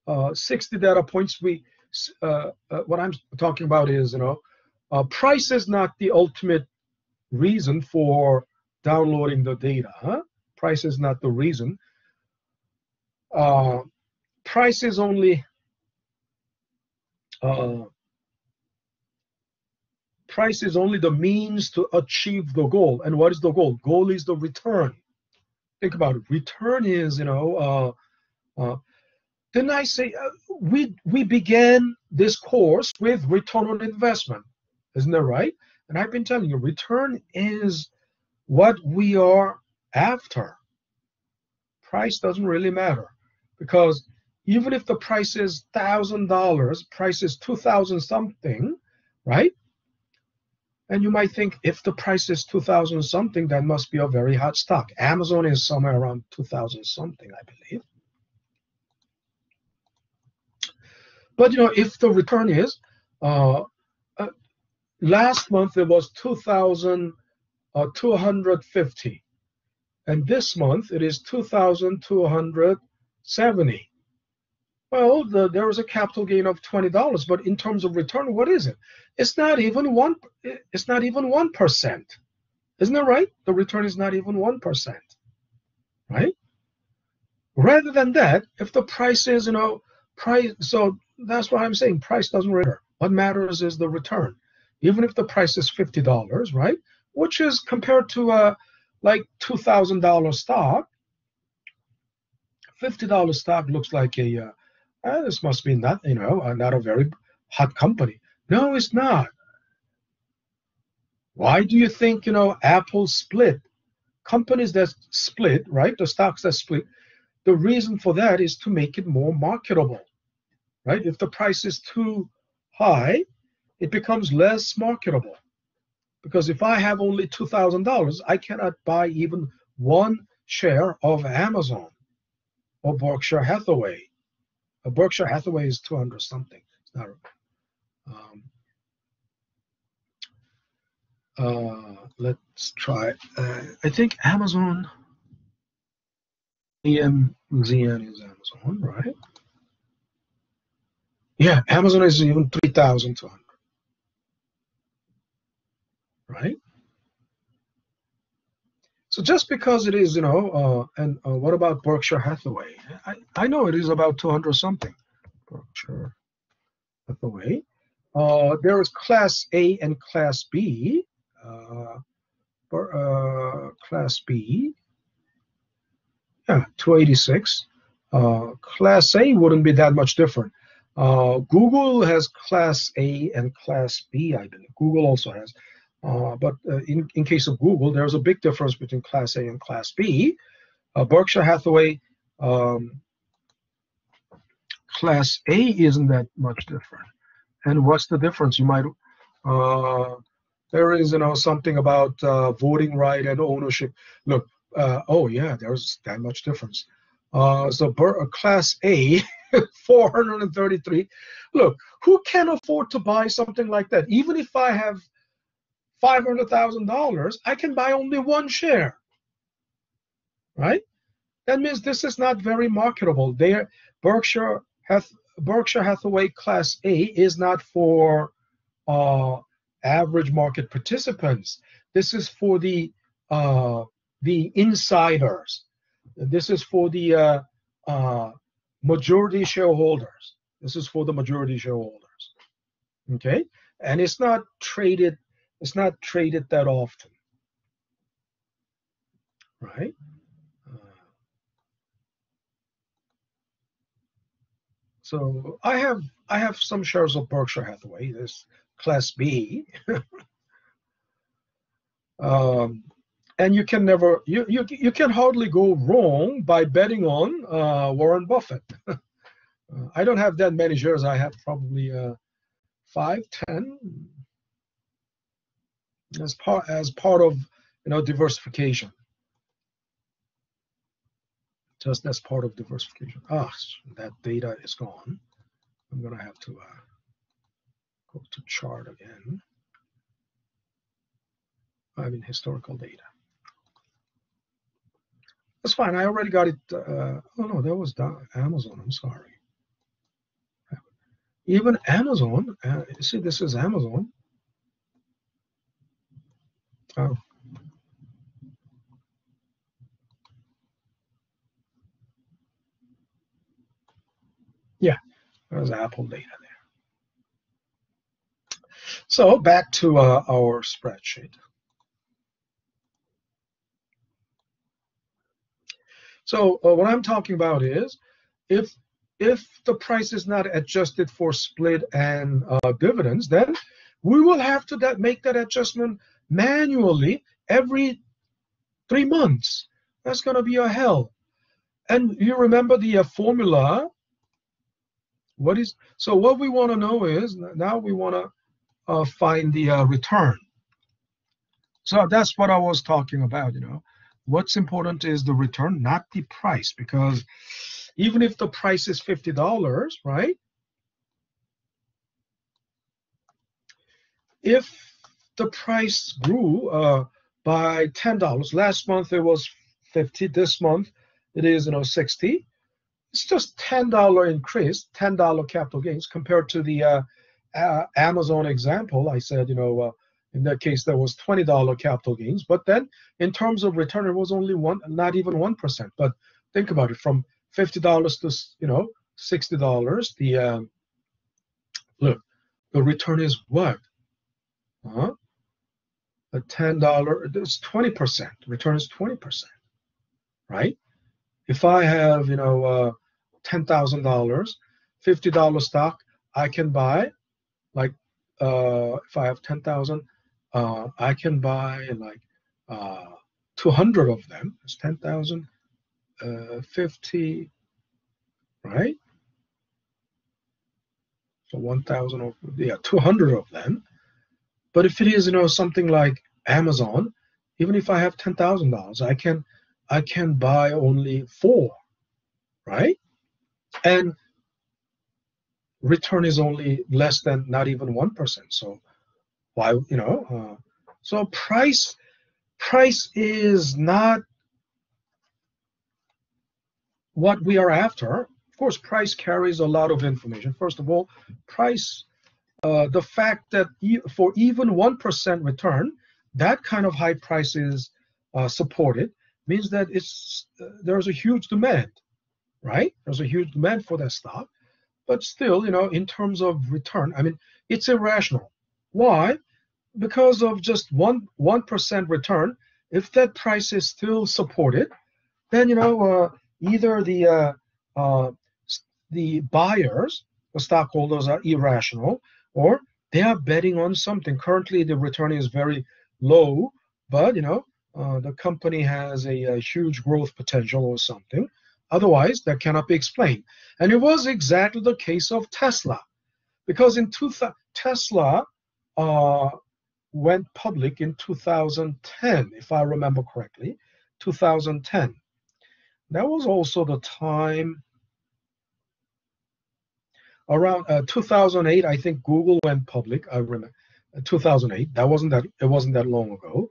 uh, 60 data points. We uh, uh, what I'm talking about is, you know, uh, price is not the ultimate reason for downloading the data. Huh? Price is not the reason. Uh, price is only price is only the means to achieve the goal. And what is the goal? Goal is the return. Think about it. Return is, you know, uh, uh, didn't I say uh, we we began this course with return on investment? Isn't that right? And I've been telling you, return is what we are after. Price doesn't really matter because even if the price is thousand dollars, price is two thousand something, right? And you might think if the price is two thousand something, that must be a very hot stock. Amazon is somewhere around two thousand something, I believe. But you know, if the return is uh, uh, last month it was 2,250, and this month it is 2,270. Well, the, there was a capital gain of twenty dollars, but in terms of return, what is it? It's not even one. It's not even one percent. Isn't that right? The return is not even one percent, right? Rather than that, if the price is, you know, price. So that's what I'm saying price doesn't matter. What matters is the return. Even if the price is fifty dollars, right? Which is compared to a like two thousand dollar stock. Fifty dollar stock looks like a uh, uh, this must be not you know uh, not a very hot company. No, it's not. Why do you think you know Apple split? Companies that split, right? The stocks that split. The reason for that is to make it more marketable right? If the price is too high, it becomes less marketable. Because if I have only $2,000, I cannot buy even one share of Amazon or Berkshire Hathaway. A Berkshire Hathaway is 200 something. It's not, um, uh, let's try. Uh, I think Amazon, AMZN is Amazon, right? Yeah, Amazon is even 3,200. Right? So just because it is, you know, uh, and uh, what about Berkshire Hathaway? I, I know it is about 200 something. Berkshire Hathaway. Uh, there is Class A and Class B. Uh, uh, class B. Yeah, 286. Uh, class A wouldn't be that much different. Google has Class A and Class B, I believe. Google also has. Uh, but uh, in, in case of Google, there's a big difference between Class A and Class B. Uh, Berkshire Hathaway, um, Class A isn't that much different. And what's the difference? You might, uh, there is, you know, something about uh, voting right and ownership. Look, oh yeah, there's that much difference. so Class A [LAUGHS] 433. Look, who can afford to buy something like that? Even if I have $500,000, I can buy only one share. Right? That means this is not very marketable. There, Berkshire Hath, Berkshire Hathaway Class A is not for uh, average market participants. This is for the uh, the insiders. This is for the uh, uh majority shareholders. This is for the majority shareholders. Okay, and it's not traded. It's not traded that often, right? Uh, so I have I have some shares of Berkshire Hathaway. This Class B. [LAUGHS] um, and you can never you you, you can hardly go wrong by betting on uh, Warren Buffett. [LAUGHS] uh, I don't have that many shares. I have probably uh, five, ten as part as part of you know diversification. Just as part of diversification. Ah, that data is gone. I'm gonna have to uh, go to chart again. I mean historical data. That's fine. I already got it. Uh, oh no, that was Amazon. I'm sorry. Even Amazon. Uh, see, this is Amazon. Oh. Yeah, there's Apple data there. So back to uh, our spreadsheet. So uh, what I'm talking about is if if the price is not adjusted for split and uh, dividends, then we will have to that, make that adjustment manually every three months. That's going to be a hell. And you remember the uh, formula. What is so? What we want to know is now we want to uh, find the uh, return. So that's what I was talking about. You know, what's important is the return, not the price, because even if the price is fifty dollars, right? If the price grew uh, by ten dollars, last month it was fifty. This month it is you know sixty. It's just ten dollar increase, ten dollar capital gains compared to the uh, uh, Amazon example. I said you know uh, in that case, there was $20 capital gains. But then in terms of return, it was only one, not even 1%. But think about it from $50 to, you know, $60, the, um, look, the return is what? Huh? A $10, it's 20%. Return is 20%, right? If I have, you know, uh, $10,000, $50 stock, I can buy like uh, if I have 10,000, uh, I can buy like uh, 200 of them. It's 10,000, uh, 50, right? So 1,000 of, yeah, 200 of them. But if it is, you know, something like Amazon, even if I have $10,000, I can, I can buy only four, right? And return is only less than not even 1%. So why you know uh, so price price is not what we are after of course price carries a lot of information first of all price uh, the fact that e for even 1% return that kind of high price is uh, supported means that it's uh, there's a huge demand right there's a huge demand for that stock but still you know in terms of return i mean it's irrational why? Because of just one one percent return. If that price is still supported, then you know uh, either the uh, uh, the buyers, the stockholders are irrational, or they are betting on something. Currently, the return is very low, but you know uh, the company has a, a, huge growth potential or something. Otherwise, that cannot be explained. And it was exactly the case of Tesla, because in two Tesla uh, went public in 2010, if I remember correctly, 2010. That was also the time around uh, 2008. I think Google went public. I remember 2008. That wasn't that. It wasn't that long ago.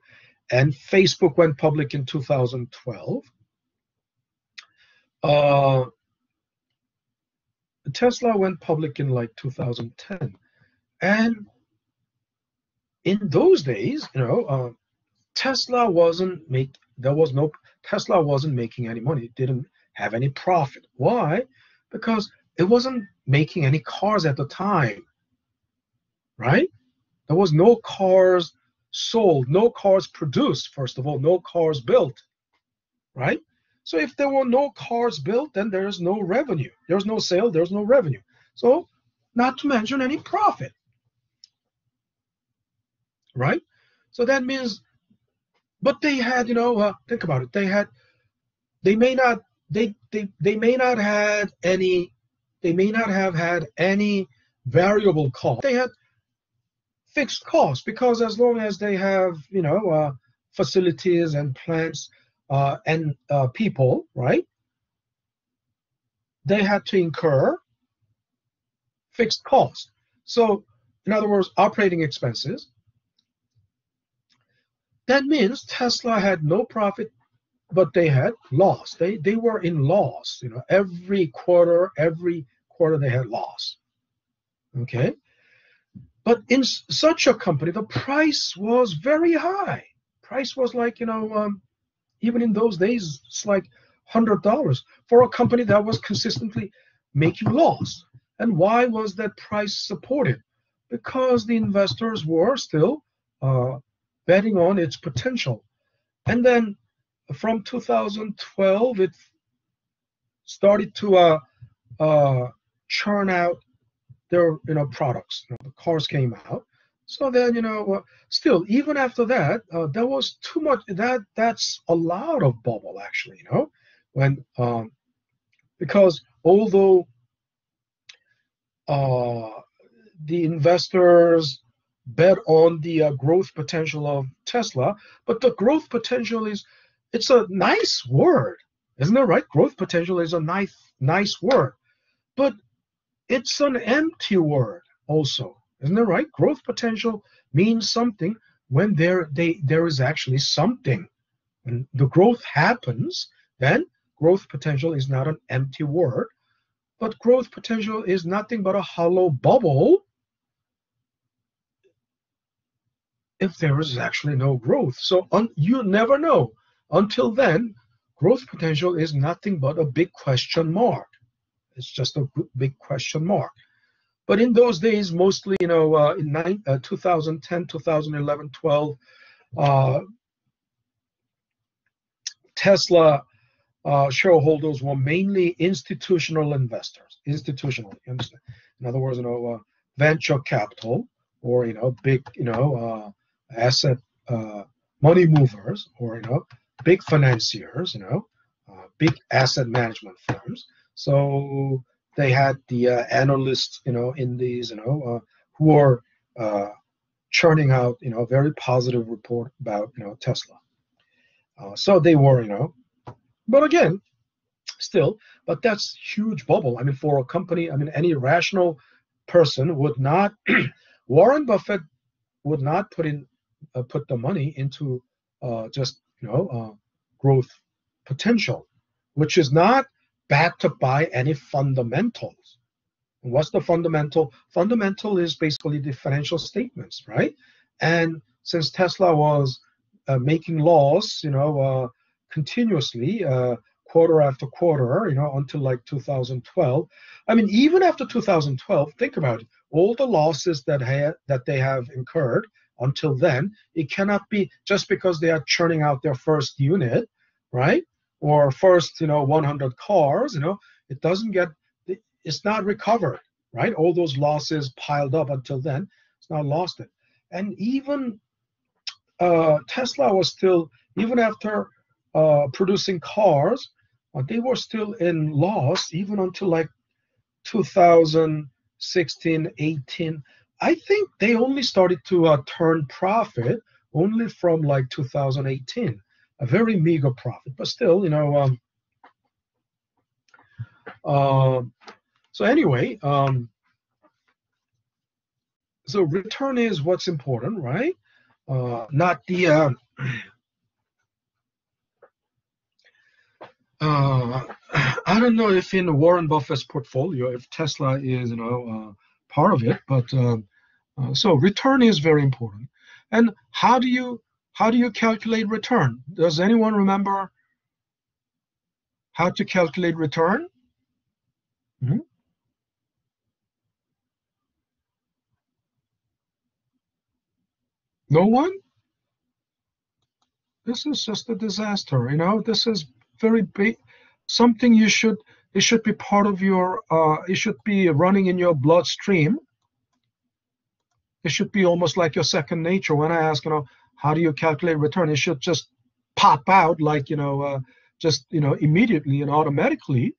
And Facebook went public in 2012. Uh, Tesla went public in like 2010, and in those days, you know, uh, Tesla wasn't make there was no Tesla wasn't making any money. It didn't have any profit. Why? Because it wasn't making any cars at the time. Right? There was no cars sold, no cars produced, first of all, no cars built. Right? So if there were no cars built, then there's no revenue. There's no sale, there's no revenue. So not to mention any profit right? So that means, but they had, you know, uh, think about it. They had, they may not, they they they may not had any, they may not have had any variable cost. They had fixed costs because as long as they have, you know, uh, facilities and plants uh, and uh, people, right? They had to incur fixed costs. So, in other words, operating expenses that means Tesla had no profit but they had loss. They they were in loss. You know, every quarter, every quarter they had loss. Okay, but in such a company, the price was very high. Price was like you know, um, even in those days, it's like hundred dollars for a company that was consistently making loss. And why was that price supported? Because the investors were still uh, betting on its potential. And then from 2012, it started to uh, uh, churn out their you know products. You know, the cars came out. So then you know, still even after that, uh, there was too much. That that's a lot of bubble actually. You know, when um, because although uh, the investors bet on the uh, growth potential of Tesla, but the growth potential is it's a nice word, isn't it right? Growth potential is a nice nice word, but it's an empty word also, isn't it right? Growth potential means something when there they there is actually something. When the growth happens, then growth potential is not an empty word, but growth potential is nothing but a hollow bubble if there is actually no growth. So you never know. Until then, growth potential is nothing but a big question mark. It's just a big question mark. But in those days, mostly, you know, uh, in nine, uh, 2010, 2011, 12, uh, Tesla uh, shareholders were mainly institutional investors. Institutional? In other words, you know, uh, venture capital or you know, big, you know, uh, asset money movers or you know, big financiers, you know, big asset management firms. So they had the uh, analysts, you know, in these, you know, uh, who are uh, churning out, you know, a very positive report about, you know, Tesla. Uh, so they were, you know, but again, still, but that's huge bubble. I mean, for a company, I mean, any rational person would not. [CLEARS THROAT] Warren Buffett would not put in uh, put the money into uh, just you know growth potential, which is not backed up by any fundamentals. What's the fundamental? Fundamental is basically the financial statements, right? And since Tesla was uh, making loss, you know, uh, continuously, uh, quarter after quarter, you know, until like 2012. I mean, even after 2012, think about it. All the losses that ha- that they have incurred until then, it cannot be just because they are churning out their first unit, right? Or first, you know, 100 cars, you know, it doesn't get, it's not recovered, right? All those losses piled up until then, it's not lost it. And even uh, Tesla was still, even after uh, producing cars, uh, they were still in loss even until like 2016, 18. I think they only started to uh, turn profit only from like 2018, a very meager profit, but still, you know. Um, uh, so anyway, um, so return is what's important, right? Uh, not the uh, uh, I don't know if in Warren Buffett's portfolio, if Tesla is, you know, uh, part of it, but um, uh, so return is very important. And how do you how do you calculate return? Does anyone remember how to calculate return? Mm-hmm. No one? This is just a disaster, you know. This is very big, something you should. It should be part of your. Uh, it should be running in your bloodstream. It should be almost like your second nature. When I ask, you know, how do you calculate return? It should just pop out like you know, uh, just you know, immediately and automatically,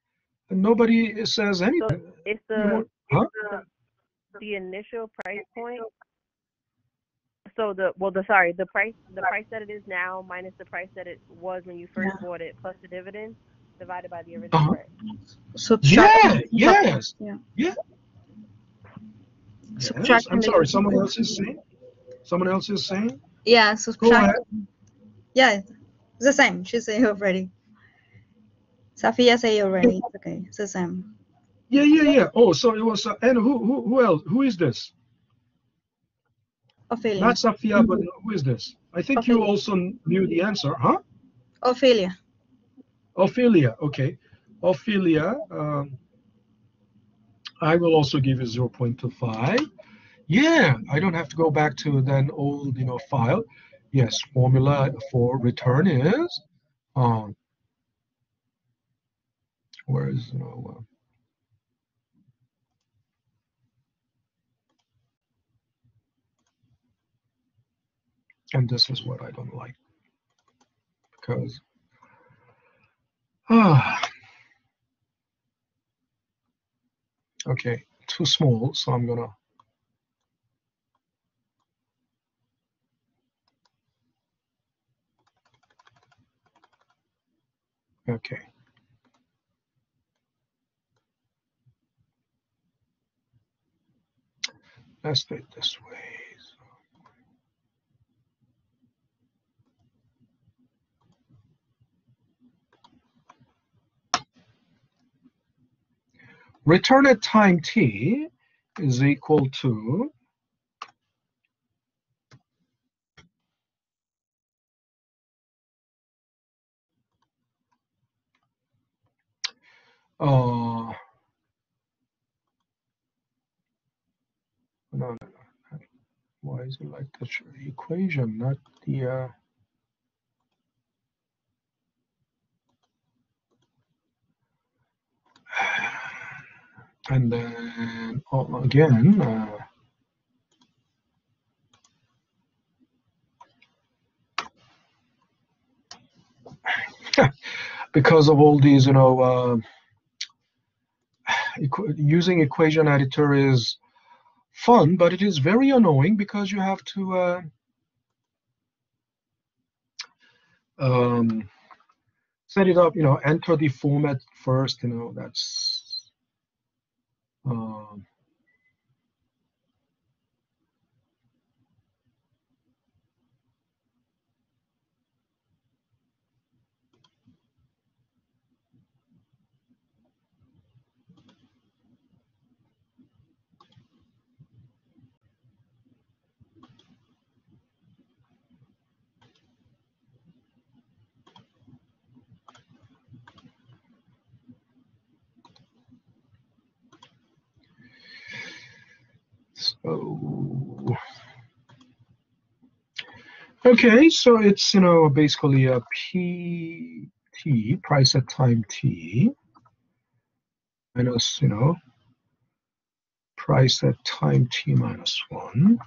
and nobody says anything. So it's the, You know, it's huh? the the initial price point. So the well the sorry the price the price that it is now minus the price that it was when you first bought it plus the dividend divided by the original Uh-huh. price. Subtract. Yeah, yes, Yeah. yeah. Yes. Subtract I'm sorry. Someone else is saying. Someone else is saying. Yeah, subtract. ahead. Yeah, The same. She say already. Safia say already. It's okay. It's the same. Yeah, yeah, yeah. Oh, so it was. Uh, and who, who, who else? Who is this? Ophelia. Not Safia, but who is this? I think you also knew the answer, huh? Ophelia. Ophelia. Okay, Ophelia. Um, I will also give you 0.25. Yeah, I don't have to go back to then old, you know, file. Yes, formula for return is, um, where is, you know, uh, and this is what I don't like because ah okay too small so I'm gonna okay. Let's do it this way. Return at time t is equal to uh, no, no, no. Why is it like the equation, not the uh, and then oh, again uh, [LAUGHS] because of all these you know uh, equ- using equation editor is fun but it is very annoying because you have to uh, um, set it up you know enter the format first you know that's um, So, okay, so it's, you know, basically a PT, price at time t, minus, you know, price at time t minus 1.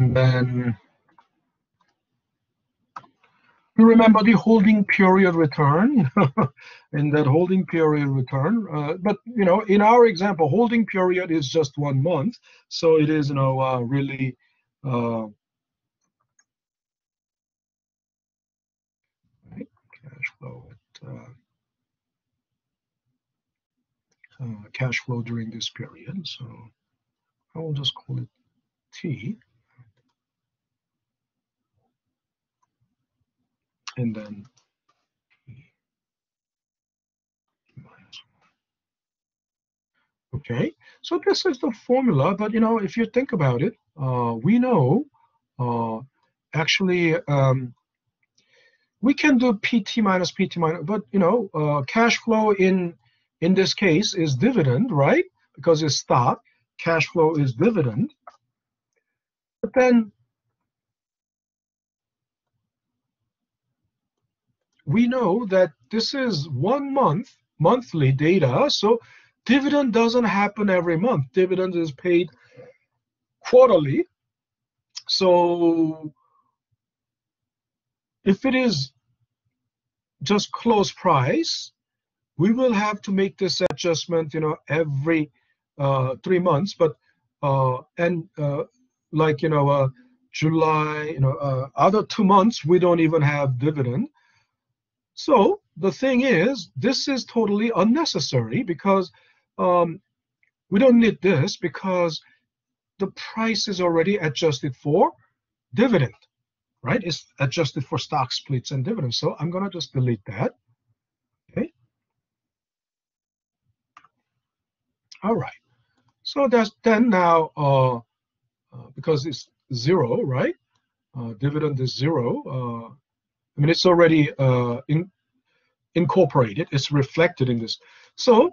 And then you remember the holding period return? [LAUGHS] In that holding period return uh, but you know in our example holding period is just one month so it is you know uh, really uh, cash flow at, uh, uh, cash flow during this period so I will just call it T and then Okay, so this is the formula, but you know, if you think about it, uh, we know uh, actually um, we can do PT minus PT minus, but you know, uh, cash flow in in this case is dividend, right? Because it's stock, cash flow is dividend. But then we know that this is one month monthly data, so dividend doesn't happen every month. Dividend is paid quarterly. So if it is just close price, we will have to make this adjustment, you know, every uh, three months. But uh, and uh, like you know, uh, July, you know, uh, other two months we don't even have dividend. So the thing is, this is totally unnecessary because um, we don't need this because the price is already adjusted for dividend, right? It's adjusted for stock splits and dividends. So I'm gonna just delete that. Okay. All right. So that's then now uh, uh, because it's zero, right? Uh, dividend is zero. I mean, it's already uh, in, incorporated. It's reflected in this. So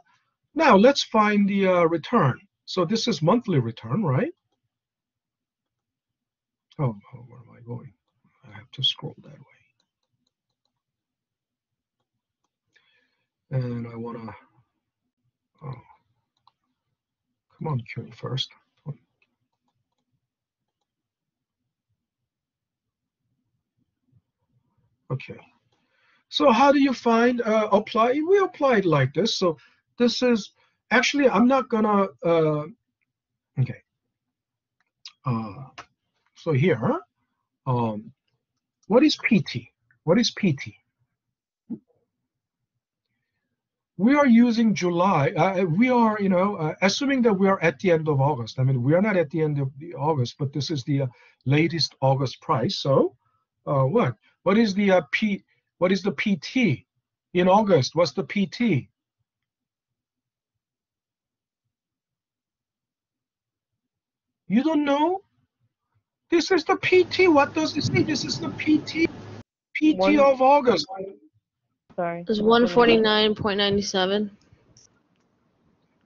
now let's find the uh, return. So this is monthly return, right? Oh, oh, where am I going? I have to scroll that way. And I want to, oh, come on, CUNY first. Okay. So how do you find uh, apply? We apply it like this. So this is actually I'm not gonna. Uh, okay. Uh, so here, um, what is PT? What is PT? We are using July. Uh, we are, you know, uh, assuming that we are at the end of August. I mean, we are not at the end of the August, but this is the uh, latest August price. So, uh, what? What is the uh, P? What is the PT in August? What's the PT? You don't know? This is the PT. What does it say? This is the PT. PT One- of August. Sorry. It's one forty nine point ninety seven.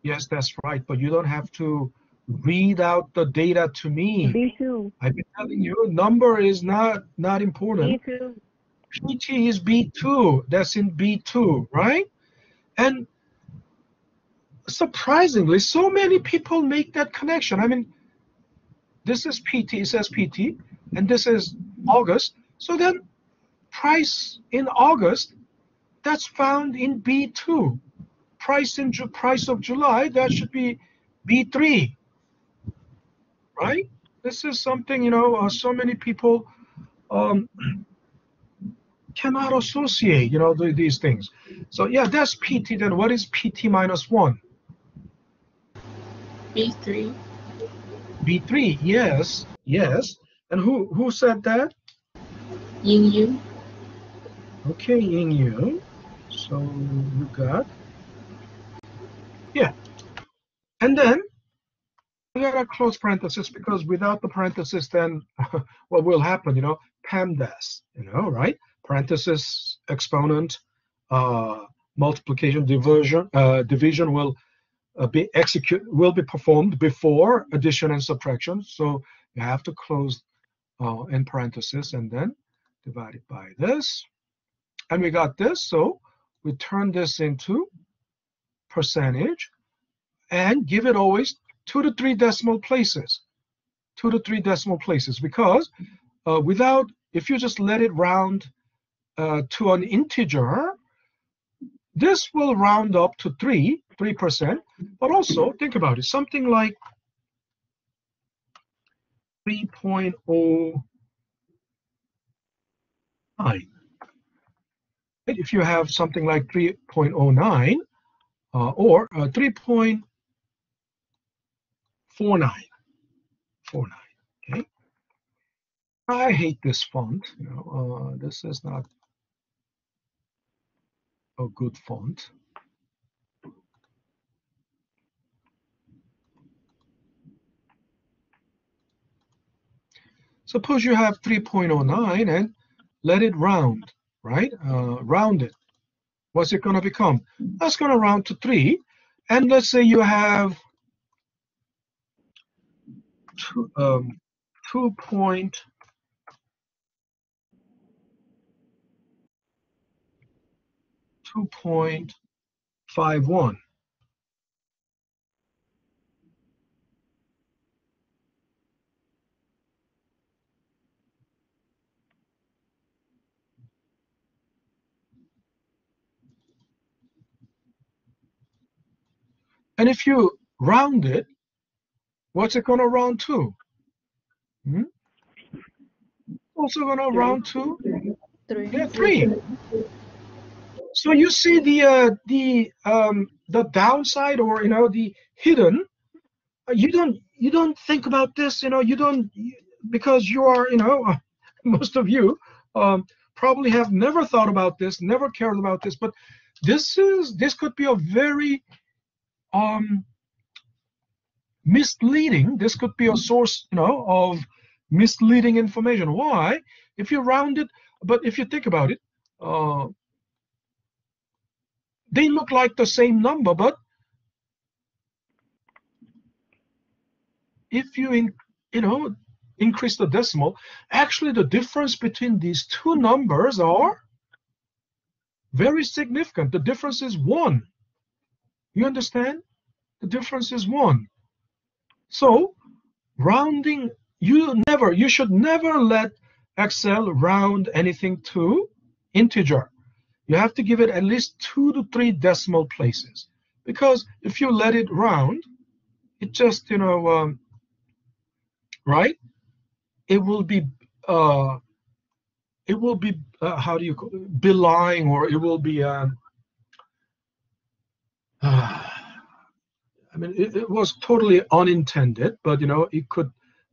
Yes, that's right. But you don't have to read out the data to me. B two. I've been telling you, number is not not important. two. PT is B2. That's in B2, right? And surprisingly, so many people make that connection. I mean, this is PT, it says PT, and this is August. So then, price in August, that's found in B2. Price in price of July, that should be B3, right? This is something you know. Uh, so many people um, [CLEARS THROAT] cannot associate, you know, the, these things. So yeah, that's PT. Then what is PT minus one? B three. B3. Yes, yes. And who who said that? Ying Yu. Okay, Ying Yu. So you got yeah. And then we got a close parenthesis because without the parenthesis, then [LAUGHS] what will happen? You know, PEMDAS. You know, right? Parenthesis, exponent, uh, multiplication, division, uh, division will uh, be execute will be performed before addition and subtraction. So you have to close uh, in parenthesis and then divide it by this. And we got this, so we turn this into percentage and give it always two to three decimal places. Two to three decimal places because uh, without, if you just let it round uh, to an integer, this will round up to three, 3%, but also think about it, something like 3.09. If you have something like 3.09 uh, or uh, 3.49, 49, okay? I hate this font, you know, uh, this is not a good font. Suppose you have 3.09 and let it round, right? Uh, round it. What's it going to become? That's going to round to 3. And let's say you have two, um, 2 point, two point five one. And if you round it, what's it going to round to? Hmm? Also going to round to Three. yeah, three. So you see the uh, the um, the downside or you know the hidden. uh, You don't you don't think about this, you know, you don't because you are, you know, [LAUGHS] most of you um, probably have never thought about this, never cared about this, but this is this could be a very um, misleading. This could be a source, you know, of misleading information. Why? If you round it, but if you think about it, uh, they look like the same number, but if you in, you know increase the decimal, actually the difference between these two numbers are very significant. The difference is one. You understand? The difference is one. So rounding, you never, you should never let Excel round anything to integer. You have to give it at least two to three decimal places. Because if you let it round, it just, you know, um, right? It will be, uh, it will be, uh, how do you call it? belying, or it will be, uh, [SIGHS] I mean, it, it was totally unintended, but you know, it could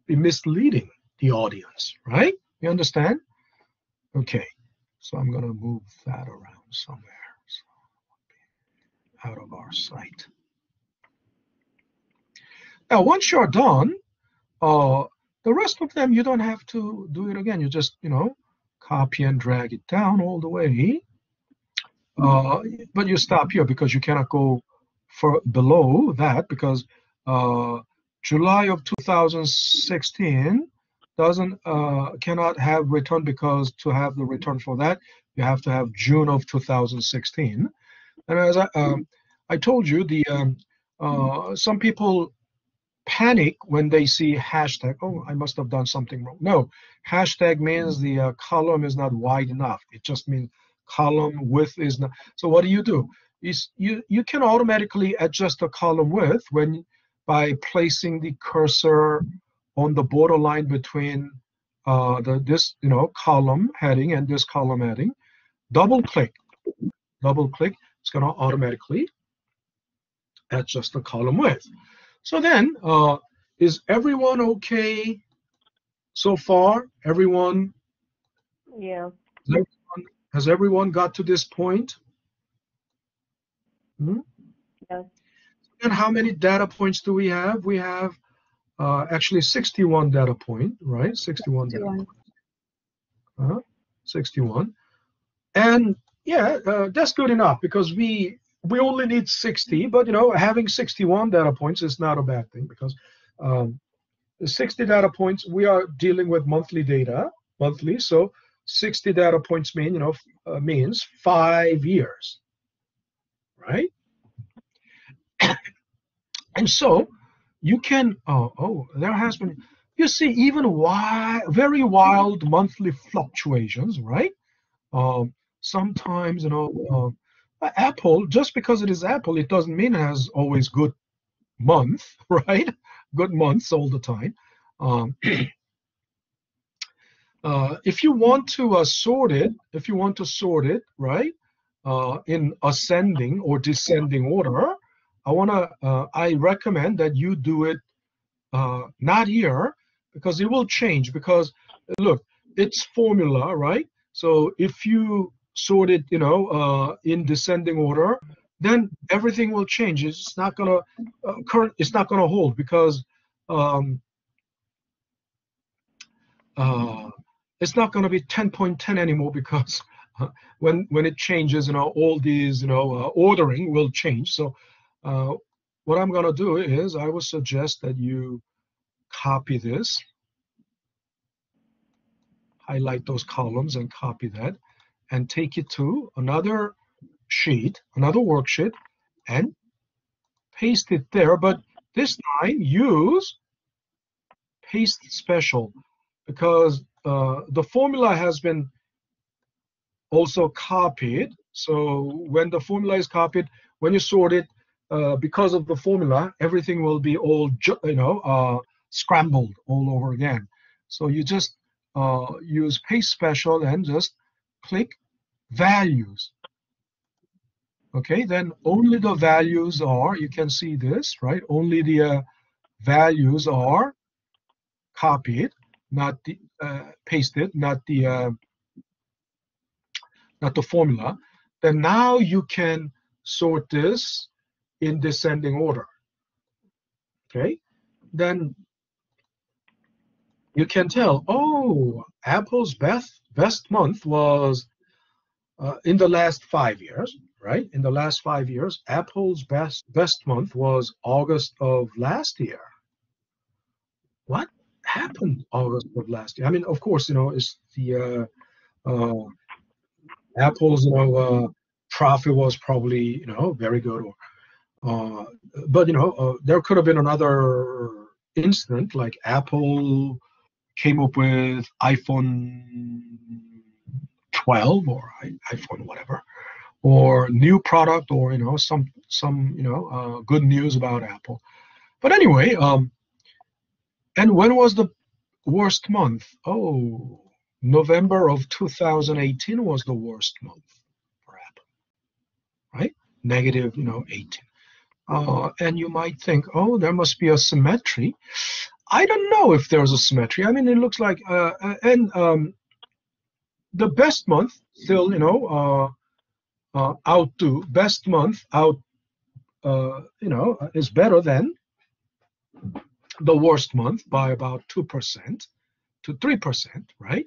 be misleading the audience, right? You understand? Okay, so I'm going to move that around somewhere. So out of our sight. Now, once you're done, uh, the rest of them, you don't have to do it again. You just, you know, copy and drag it down all the way. Uh, but you stop here because you cannot go for below that because uh, July of 2016 doesn't uh, cannot have return because to have the return for that you have to have June of 2016. And as I, um, I told you, the um, uh, some people panic when they see hashtag. Oh, I must have done something wrong. No, hashtag means the uh, column is not wide enough. It just means column width is not. So what do you do? Is you you can automatically adjust the column width when by placing the cursor on the borderline between uh, the this you know column heading and this column heading. Double click, double click. It's going to automatically adjust the column width. So then, uh, is everyone okay so far? Everyone? Yeah. Has everyone, has everyone got to this point? Hmm? Yes. And how many data points do we have? We have uh, actually 61 data point, right? 61 data 61. uh 61 and yeah uh, that's good enough because we we only need 60 but you know having 61 data points is not a bad thing because um, 60 data points we are dealing with monthly data monthly so 60 data points mean you know uh, means five years right? And so you can oh oh there has been you see even wild, very wild monthly fluctuations right? Um, sometimes you know uh, apple just because it is apple it doesn't mean it has always good month [LAUGHS] right? Good months all the time. Um, [CLEARS THROAT] uh, if you want to uh, sort it if you want to sort it right uh, in ascending or descending order i want to uh, i recommend that you do it uh, not here because it will change because look it's formula right? So if you sort it you know uh, in descending order then everything will change. It's not gonna uh, current it's not gonna hold because um, uh, it's not gonna be 10.10 anymore because [LAUGHS] when when it changes you know all these you know uh, ordering will change so uh, what I'm gonna do is I would suggest that you copy this highlight those columns and copy that and take it to another sheet, another worksheet, and paste it there. But this time use paste special because uh, the formula has been also copied. So when the formula is copied, when you sort it, uh, because of the formula, everything will be all you know uh, scrambled all over again. So you just uh, use paste special and just click values. Okay, then only the values are, you can see this, right? Only the uh, values are copied, not the uh, pasted, not the uh, not the formula, then now you can sort this in descending order. Okay, then you can tell, oh, Apple's best best month was uh, in the last five years, right? In the last five years, Apple's best best month was August of last year. What happened August of last year? I mean, of course, you know, it's the uh, uh, Apple's, you know, uh, profit was probably, you know, very good. Or, uh, but you know, uh, there could have been another incident like Apple came up with iPhone 12 or iPhone whatever, or new product, or you know, some some you know, uh, good news about Apple. But anyway, um, and when was the worst month? Oh, November of 2018 was the worst month for Apple, right? Negative, you know, 18. Uh, and you might think, oh, there must be a symmetry. I don't know if there's a symmetry. I mean, it looks like, uh, uh and um, the best month still, you know, uh, uh, outdo best month out, uh, you know, is better than the worst month by about two percent to three percent, right?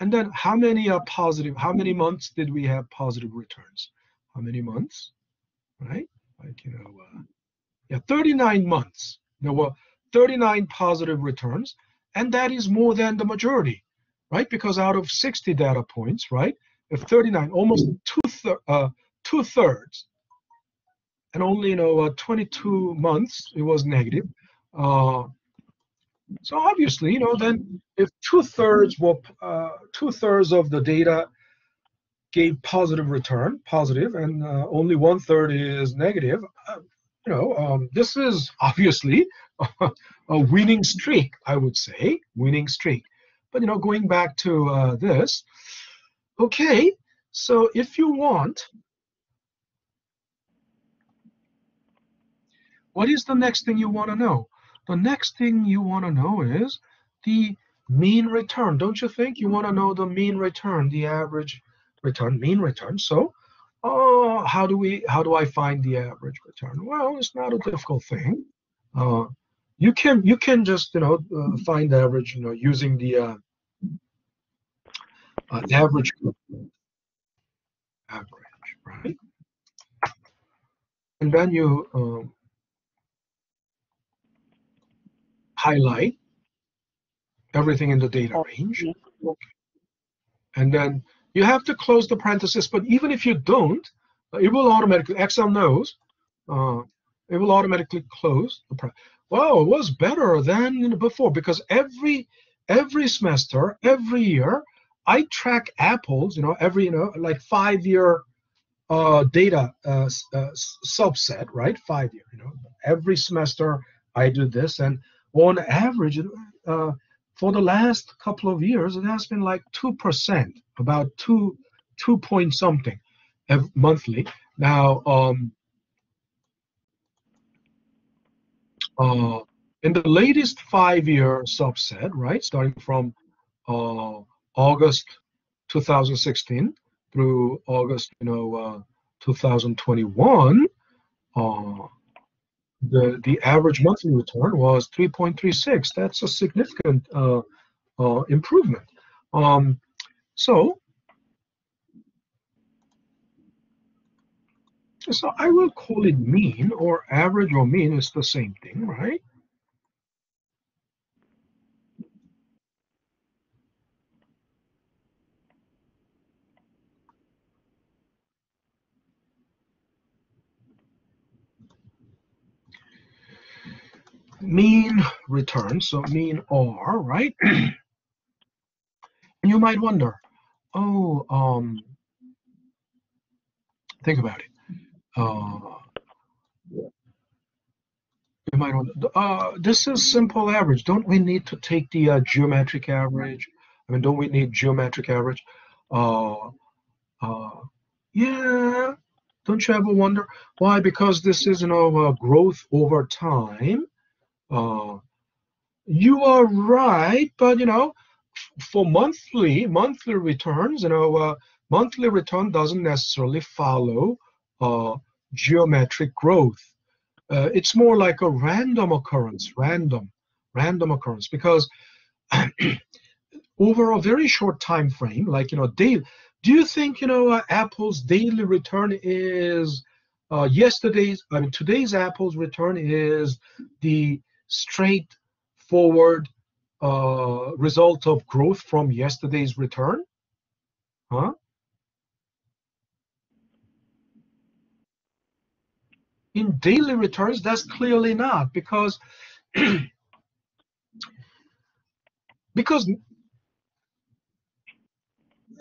And then how many are positive? How many months did we have positive returns? How many months? Right? Like, you know, uh, yeah, 39 months. There were 39 positive returns, and that is more than the majority, right? Because out of 60 data points, right, if 39, almost two, thir- uh, two thirds, and only, you know, uh, 22 months, it was negative. So obviously, you know, then if two thirds were uh, two thirds of the data gave positive return, positive, and uh, only one third is negative, uh, you know, um, this is obviously [LAUGHS] a winning streak, I would say, winning streak. But you know, going back to uh, this, okay, so if you want, what is the next thing you want to know? The next thing you want to know is the mean return. Don't you think? You want to know the mean return, the average return, mean return. So, uh, how do we? How do I find the average return? Well, it's not a difficult thing. Uh, you can you can just you know uh, find the average you know using the uh, uh, average average right, and then you um, highlight everything in the data range. And then you have to close the parenthesis, but even if you don't, it will automatically, Excel knows, uh, it will automatically close the parenthesis. Well, it was better than before because every every semester, every year, I track apples, you know, every, you know, like five year uh, data uh, uh, subset, right? Five year, you know, every semester I do this. And on average, uh, for the last couple of years, it has been like 2%, about two, two point something monthly. Now, um, uh, in the latest five-year subset, right, starting from uh, August 2016 through August, you know, uh, 2021, uh, the the average monthly return was 3.36. That's a significant uh, uh, improvement. Um, so, so I will call it mean or average or mean is the same thing, right? Mean return, so mean R, right? and you might wonder, oh, um, think about it. Uh, you might wonder, uh, this is simple average. Don't we need to take the uh, geometric average? I mean, don't we need geometric average? Uh, uh, yeah. Don't you ever wonder why? Because this is, you know, growth over time uh, you are right, but you know, for monthly monthly returns, you know, uh, monthly return doesn't necessarily follow uh, geometric growth. Uh, it's more like a random occurrence, random, random occurrence, because [CLEARS THROAT] over a very short time frame, like you know, day. Do you think you know uh, Apple's daily return is uh, yesterday's? I mean, today's Apple's return is the straightforward uh, result of growth from yesterday's return, huh? In daily returns, that's clearly not because [CLEARS THROAT] because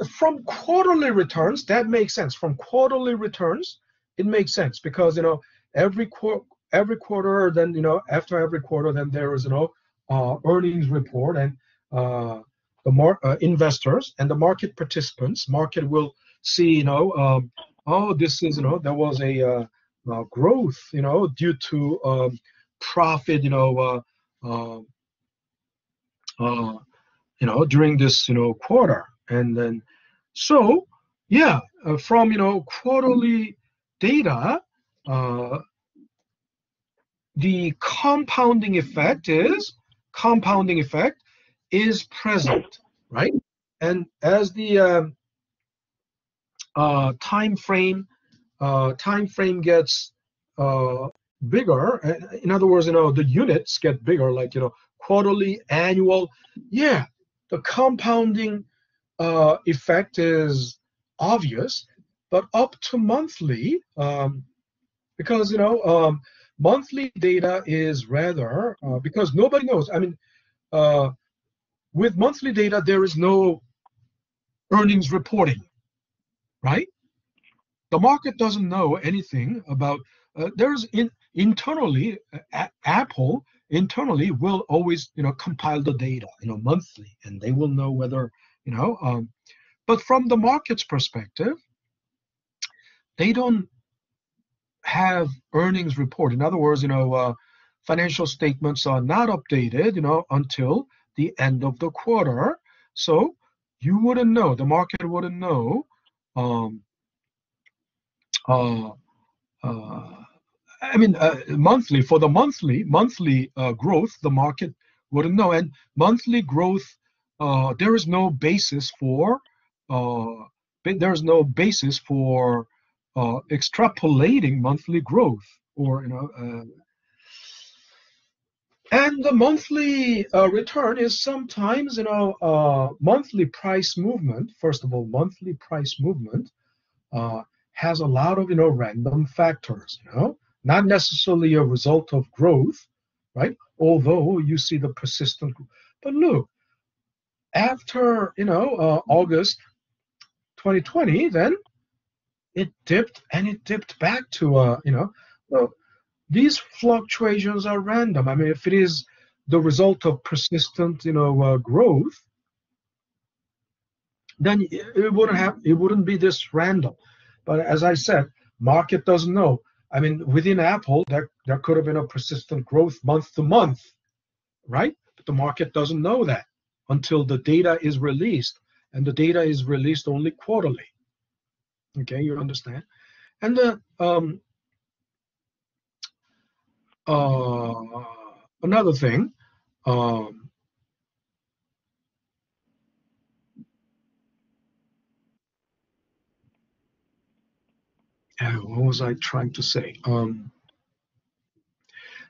from quarterly returns that makes sense from quarterly returns it makes sense because you know every quarter every quarter then you know after every quarter then there is you know uh, earnings report and uh, the mar- uh, investors and the market participants. Market will see you know um, oh this is you know there was a uh, uh, growth you know due to um, profit you know uh, uh, you know during this you know quarter. And then so yeah from you know quarterly data uh, the compounding effect is compounding effect is present right? And as the um, uh, time frame uh, time frame gets uh, bigger uh, in other words you know the units get bigger like you know quarterly annual yeah the compounding uh, effect is obvious but up to monthly um, because you know um, monthly data is rather uh, because nobody knows. I mean uh, with monthly data there is no earnings reporting right? The market doesn't know anything about uh, there's in internally a- apple internally will always you know compile the data you know monthly and they will know whether you know um, but from the market's perspective they don't have earnings report in other words you know uh, financial statements are not updated you know until the end of the quarter so you wouldn't know the market wouldn't know um, uh, uh, I mean, uh, monthly for the monthly monthly uh, growth, the market wouldn't know. And monthly growth, uh, there is no basis for uh, there is no basis for uh, extrapolating monthly growth, or you know. Uh, and the monthly uh, return is sometimes, you know, uh, monthly price movement. First of all, monthly price movement uh, has a lot of, you know, random factors. You know, not necessarily a result of growth, right? Although you see the persistent. But look, after you know uh, August 2020, then it dipped and it dipped back to uh, you know. Well, these fluctuations are random. I mean, if it is the result of persistent, you know, uh, growth, then it, it wouldn't have it wouldn't be this random. But as I said, market doesn't know. I mean, within Apple, there there could have been a persistent growth month to month, right? But the market doesn't know that until the data is released, and the data is released only quarterly. Okay, you understand? And the um, uh, another thing, um, uh, what was I trying to say? Um,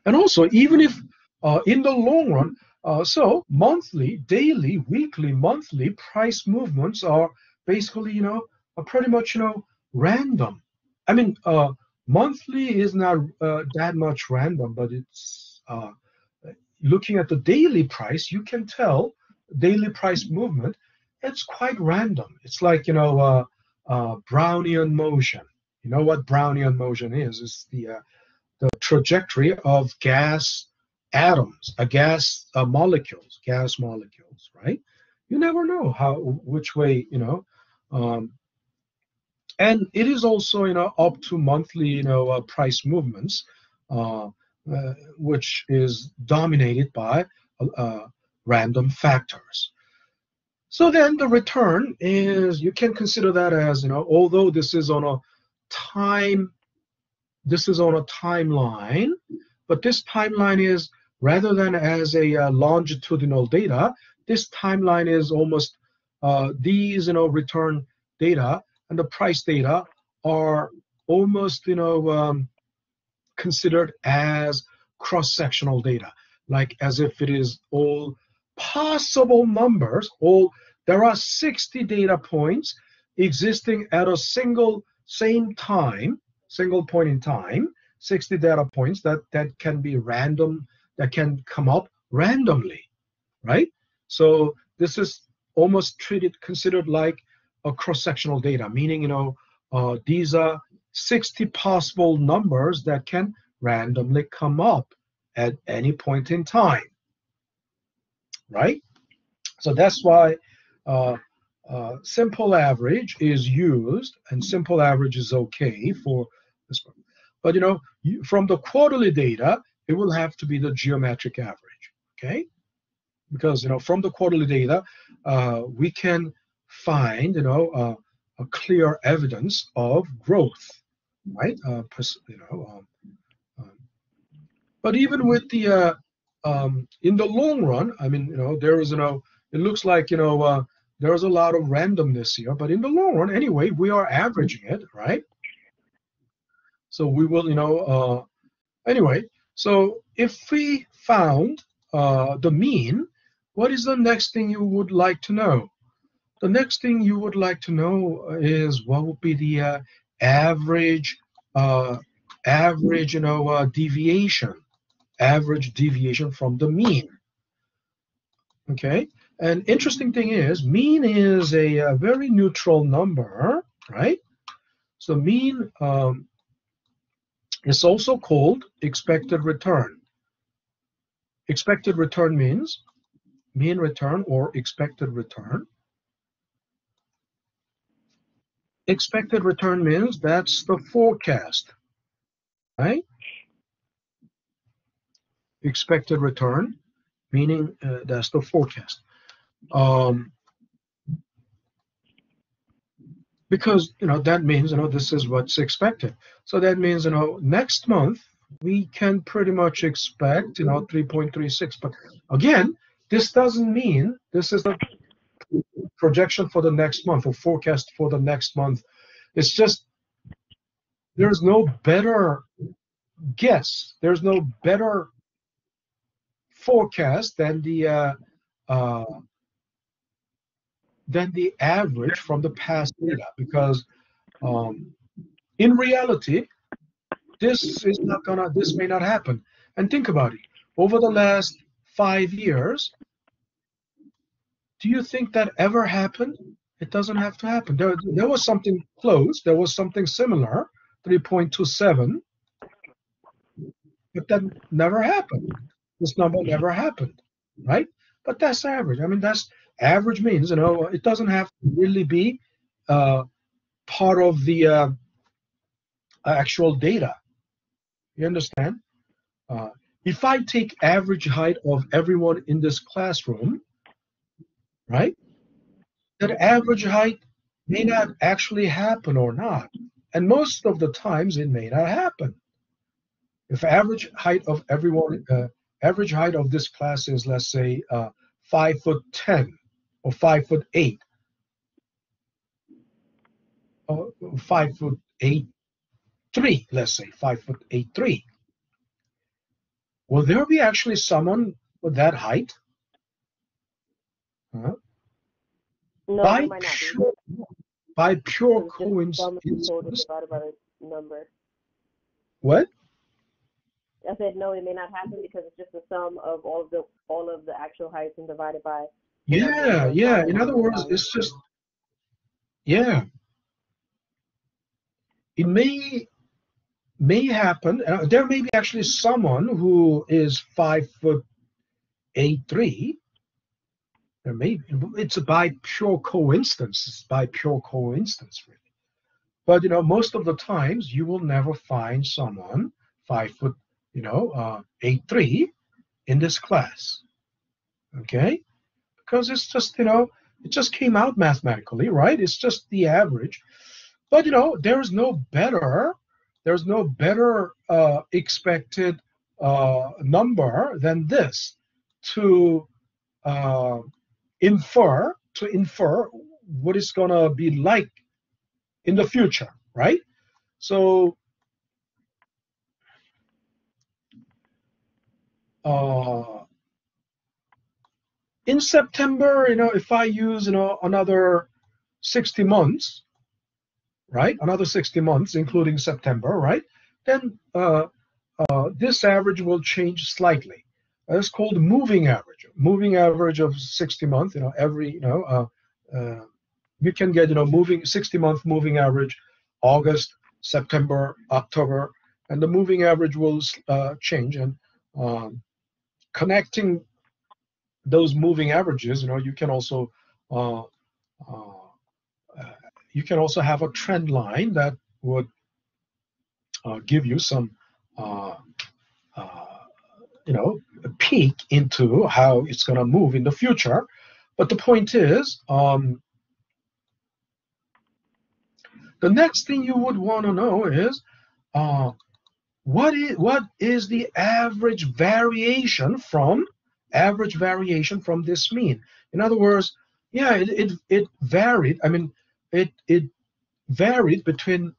and also, even if uh, in the long run, uh, so monthly, daily, weekly, monthly price movements are basically, you know, are pretty much, you know, random. I mean, uh, monthly is not uh, that much random, but it's uh, looking at the daily price, you can tell daily price movement. It's quite random. It's like you know uh, uh, Brownian motion. You know what Brownian motion is? It's the uh, the trajectory of gas atoms, a gas uh, molecules, gas molecules, right? You never know how which way you know. Um, and it is also you know up to monthly you know uh, price movements uh, uh, which is dominated by uh, random factors. So then the return is, you can consider that as, you know, although this is on a time, this is on a timeline, but this timeline is rather than as a uh, longitudinal data, this timeline is almost uh, these, you know, return data and the price data are almost, you know, um, considered as cross-sectional data, like as if it is all possible numbers. All there are 60 data points existing at a single same time, single point in time, 60 data points that that can be random, that can come up randomly, right? So this is almost treated considered like a cross-sectional data, meaning you know uh, these are 60 possible numbers that can randomly come up at any point in time, right? So that's why uh, uh, simple average is used, and simple average is okay for this one. But you know, you, from the quarterly data, it will have to be the geometric average, okay? Because you know, from the quarterly data, uh, we can find you know uh, a clear evidence of growth, right? Uh, you know, um, um, but even with the uh, um, in the long run, I mean, you know, there is you know, it looks like you know uh, there's a lot of randomness here, but in the long run, anyway, we are averaging it, right? So we will, you know, uh, anyway. So if we found uh, the mean, what is the next thing you would like to know? The next thing you would like to know is what would be the uh, average, uh, average, you know, uh, deviation, average deviation from the mean. Okay, and interesting thing is, mean is a, a very neutral number, right? So mean um, is also called expected return. Expected return means mean return or expected return expected return means that's the forecast, right? Expected return, meaning uh, that's the forecast. Um, because you know that means you know this is what's expected. So that means you know next month we can pretty much expect you know 3.36. But again, this doesn't mean this is the projection for the next month or forecast for the next month. It's just there's no better guess. There's no better forecast than the uh, uh, than the average from the past data because um, in reality this is not gonna this may not happen and think about it over the last five years do you think that ever happened? It doesn't have to happen. There, there was something close. There was something similar, 3.27, but that never happened. This number never happened, right? But that's average. I mean, that's average means, you know, it doesn't have to really be uh, part of the uh, actual data. You understand? Uh, if I take average height of everyone in this classroom, right? That average height may not actually happen or not. And most of the times it may not happen. If average height of everyone, uh, average height of this class is, let's say, uh, five foot 10 or five foot eight, or five foot eight, three, let's say, five foot eight, three. Will there be actually someone with that height? Huh? No, by, might not be. pure, by pure It's just sum of the total coincidence. divided by the number. What? I said no, it may not happen because it's just the sum of all of the all of the actual heights and divided by. Yeah, yeah. In other words, it's just, yeah. It may may happen. Uh, there may be actually someone who is five foot eight three. There may it's by pure coincidence. It's by pure coincidence, really. But you know, most of the times you will never find someone five foot you know, uh, A3 in this class. Okay? Because it's just, you know, it just came out mathematically, right? It's just the average. But, you know, there's no better, there's no better uh, expected uh, number than this to uh, infer, to infer what it's going to be like in the future, right? So uh, in September, you know, if I use, you know, another 60 months, right, another 60 months, including September, right, then uh, uh, this average will change slightly. It's called moving average. Moving average of 60 months, you know, every, you know, uh, uh you can get, you know, moving 60 month moving average, August, September, October, and the moving average will uh, change. And um, connecting those moving averages, you know, you can also uh, uh, uh you can also have a trend line that would give you some you know peek into how it's going to move in the future. But the point is, um, the next thing you would want to know is uh, what is what is the average variation from average variation from this mean? In other words, yeah, it, it, it varied. I mean, it it varied between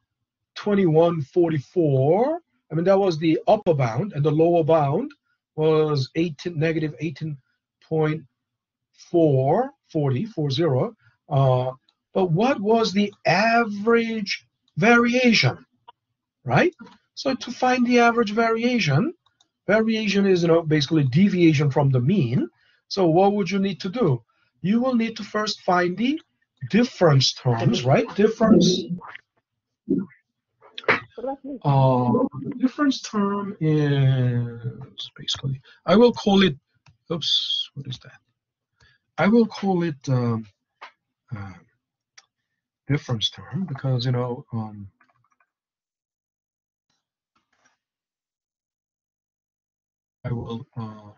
2144. I mean, that was the upper bound, and the lower bound was 18 negative 18.4 40 40. Uh, but what was the average variation, right? So to find the average variation, variation is you know basically deviation from the mean. So what would you need to do? You will need to first find the difference terms, right? Difference. Uh, difference term is basically, I will call it, oops, what is that? I will call it um, uh, difference term because, you know, um, I will uh,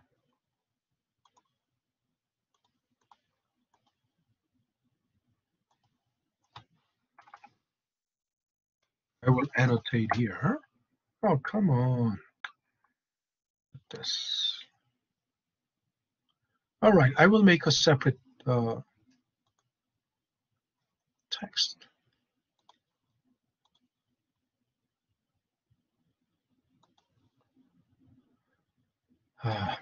annotate here. Oh, come on. This. All right, I will make a separate uh, text. Uh,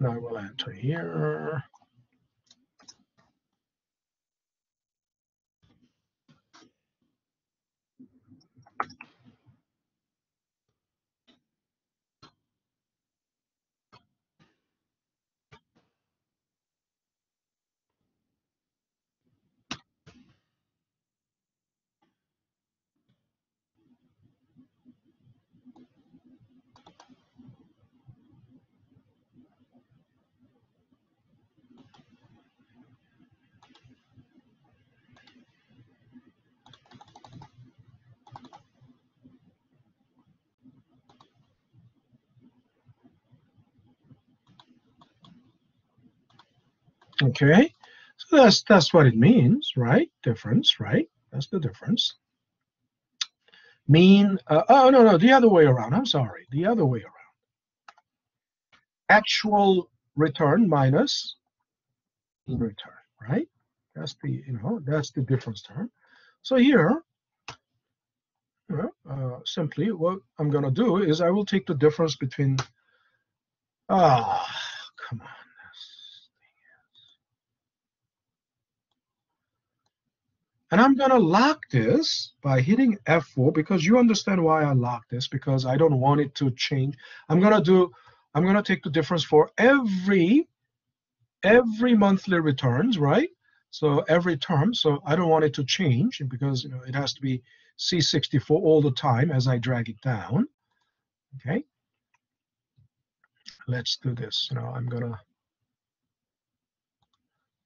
now I will enter here. Okay, so that's that's what it means, right? Difference, right? That's the difference. Mean, uh, oh no, no, the other way around. I'm sorry, the other way around. Actual return minus return, right? That's the you know that's the difference term. So here, uh, simply what I'm gonna do is I will take the difference between ah, come on. And I'm going to lock this by hitting F4 because you understand why I lock this because I don't want it to change. I'm going to do, I'm going to take the difference for every, every monthly returns, right? So every term, so I don't want it to change because you know, it has to be C64 all the time as I drag it down, okay? Let's do this, you know, I'm gonna,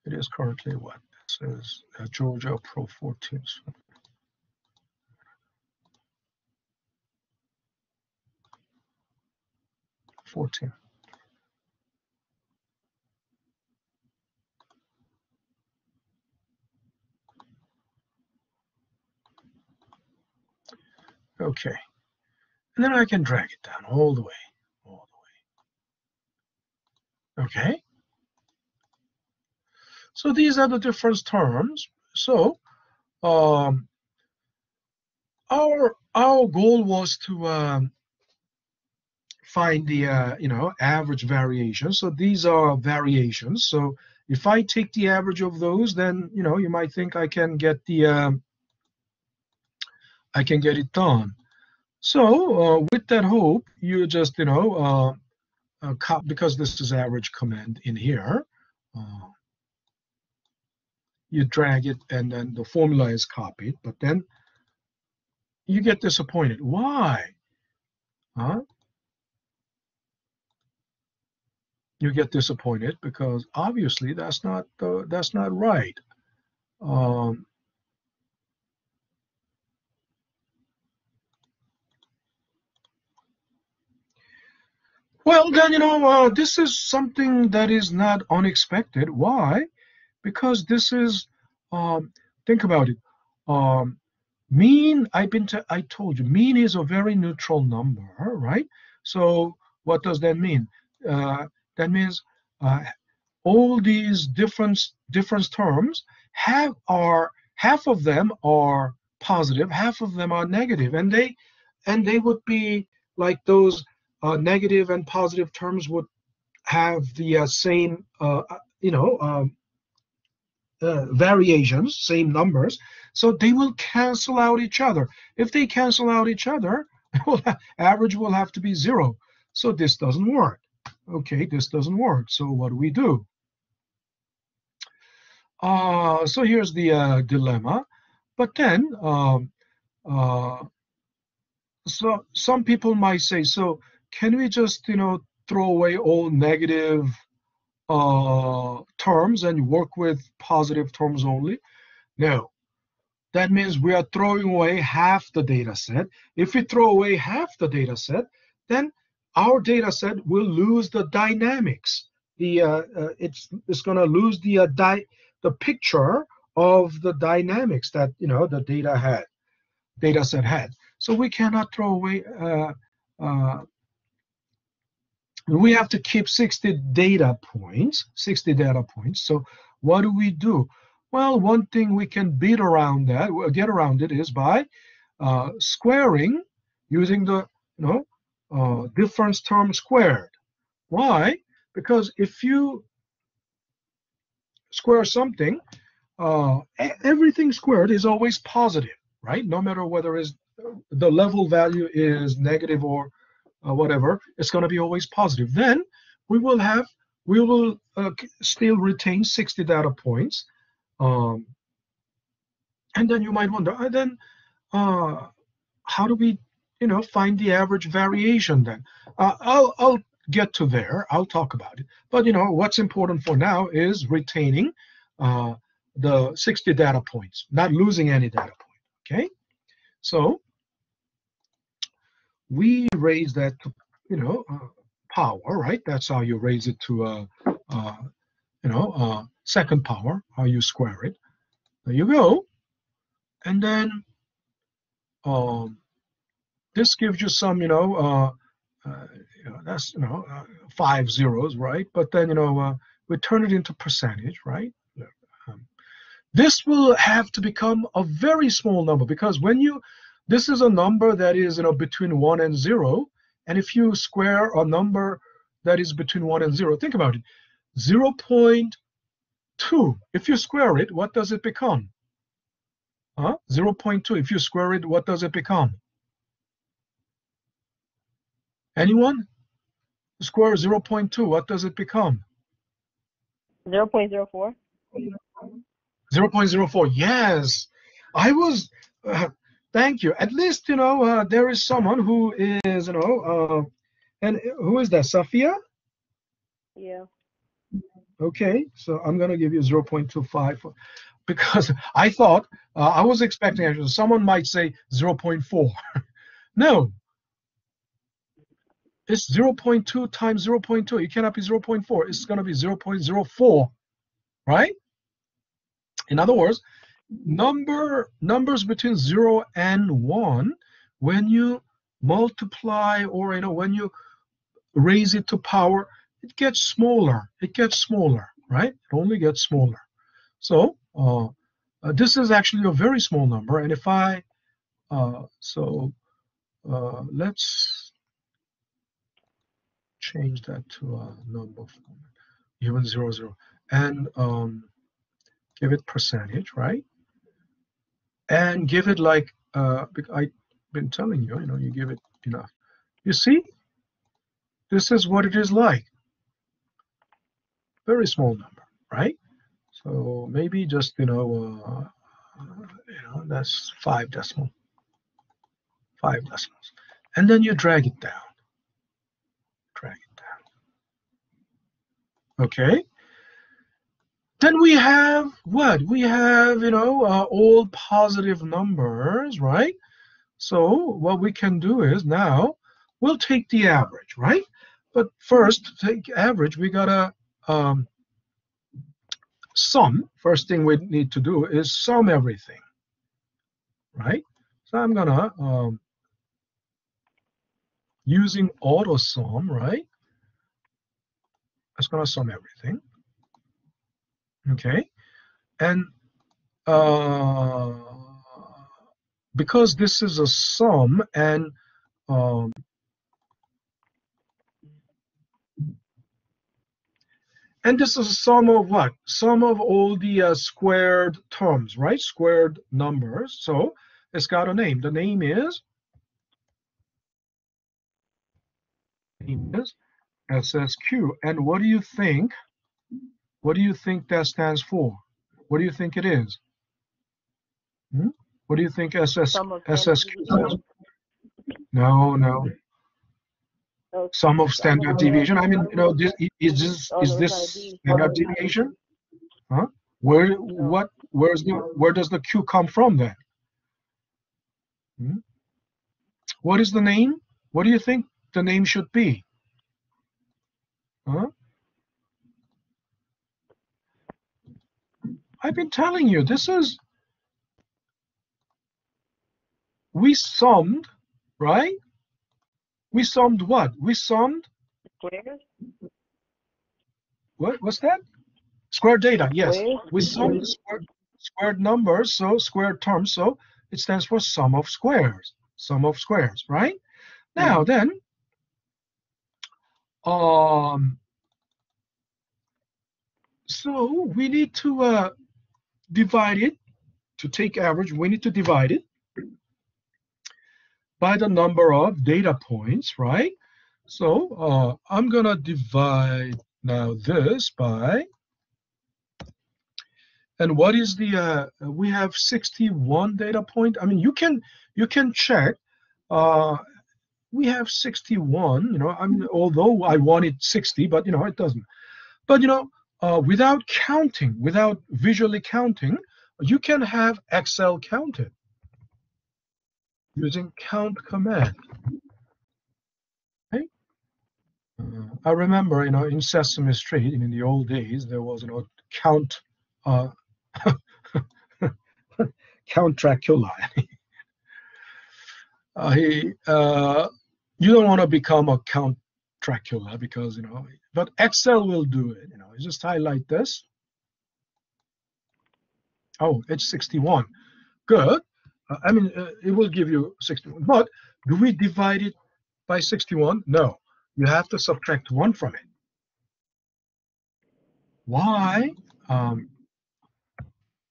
it is currently what? Says uh, Georgia Pro 14. 14. Okay. And then I can drag it down all the way, all the way. Okay. So these are the different terms. So um, our our goal was to um, find the uh, you know average variation. So these are variations. So if I take the average of those, then you know you might think I can get the um, I can get it done. So uh, with that hope, you just you know uh, uh, because this is average command in here. You drag it and then the formula is copied, but then you get disappointed. Why? Huh? You get disappointed because obviously that's not uh, that's not right. Um, well, then you know uh, this is something that is not unexpected. Why? Because this is um, think about it. Um, mean i've been to, i told you mean is a very neutral number right so what does that mean uh, that means uh, all these different different terms have are half of them are positive half of them are negative and they and they would be like those uh, negative and positive terms would have the uh, same uh, you know um, uh, variations, same numbers, so they will cancel out each other. If they cancel out each other, [LAUGHS] average will have to be zero. So this doesn't work. Okay, this doesn't work. So what do we do? Uh, so here's the uh, dilemma. But then, um, uh, so some people might say, so can we just, you know, throw away all negative uh, terms and work with positive terms only? No. That means we are throwing away half the data set. If we throw away half the data set, then our data set will lose the dynamics. The uh, uh, it's it's going to lose the uh, di- the picture of the dynamics that you know the data had, data set had. So we cannot throw away uh, uh, we have to keep 60 data points 60 data points. So what do we do? Well one thing we can beat around that get around it is by uh, squaring using the you know uh, difference term squared. Why? Because if you square something uh, everything squared is always positive right? No matter whether it's the level value is negative or uh, whatever, it's going to be always positive. Then we will have, we will uh, still retain 60 data points. Um, and then you might wonder, uh, then uh, how do we, you know, find the average variation then? Uh, I'll, I'll get to there. I'll talk about it. But, you know, what's important for now is retaining uh, the 60 data points, not losing any data point. Okay. So we raise that to, you know, uh, power, right? That's how you raise it to, uh, uh, you know, uh, second power, how you square it. There you go. And then um, this gives you some, you know, uh, uh, you know that's, you know, uh, five zeros, right? But then, you know, uh, we turn it into percentage, right? Um, this will have to become a very small number because when you this is a number that is you know between 1 and 0 and if you square a number that is between 1 and 0 think about it. 0 0.2 if you square it what does it become? Huh? 0 0.2 if you square it what does it become? Anyone? Square 0 0.2 what does it become? 0 0.04 0.04 yes. I was uh, Thank you. At least you know uh, there is someone who is you know, uh, and who is that? Safia. Yeah. Okay, so I'm gonna give you 0.25 because I thought uh, I was expecting actually someone might say 0.4. [LAUGHS] no. it's 0.2 times 0.2. It cannot be 0.4. It's going to be 0.04, right? In other words, number numbers between 0 and 1, when you multiply or you know when you raise it to power, it gets smaller. It gets smaller, right? It only gets smaller. So uh, uh, this is actually a very small number. And if I, uh, so uh, let's change that to a number even zero, zero, and um, give it percentage, right? And give it like, uh, I've been telling you, you know, you give it enough. You see, this is what it is like. Very small number, right? So maybe just, you know, uh, you know, that's five decimal, five decimals. And then you drag it down, drag it down. Okay. Then we have what? We have, you know, uh, all positive numbers, right? So what we can do is now we'll take the average, right? But first, take average, we gotta um, sum. First thing we need to do is sum everything, right? So I'm gonna um, using auto sum, right? It's gonna sum everything. Okay, and uh, because this is a sum and um, and this is a sum of what? Sum of all the uh, squared terms, right? Squared numbers. So it's got a name. The name is name is SSQ. And what do you think? What do you think that stands for? What do you think it is? Hmm? What do you think SS, SSQ is? No, no. Sum of standard deviation. I mean, you know, this, is this is this it's not a D. standard deviation? Huh? Where what where's the where does the Q come from then? Hmm? What is the name? What do you think the name should be? Huh? I've been telling you this is we summed, right? We summed what? We summed Squares? what what's that? Square data, yes. Squares? We summed squared, squared numbers, so squared terms, so it stands for sum of squares. Sum of squares, right? Now then, um, so we need to uh, divide it to take average. We need to divide it by the number of data points, right? So uh, I'm gonna divide now this by, and what is the, uh, we have 61 data point. I mean, you can, you can check, uh, we have 61, you know, I mean, although I wanted 60, but you know, it doesn't. But you know, uh, without counting, without visually counting, you can have Excel counted using count command. Okay? Uh, I remember, you know, in Sesame Street, in the old days, there was, you know, count, uh, [LAUGHS] Count Dracula. [LAUGHS] uh, he, you don't want to become a Count Dracula because, you know, but Excel will do it. You know, just highlight this. Oh, it's 61. Good. Uh, I mean, uh, it will give you 61. But do we divide it by 61? No. You have to subtract 1 from it. Why? Um,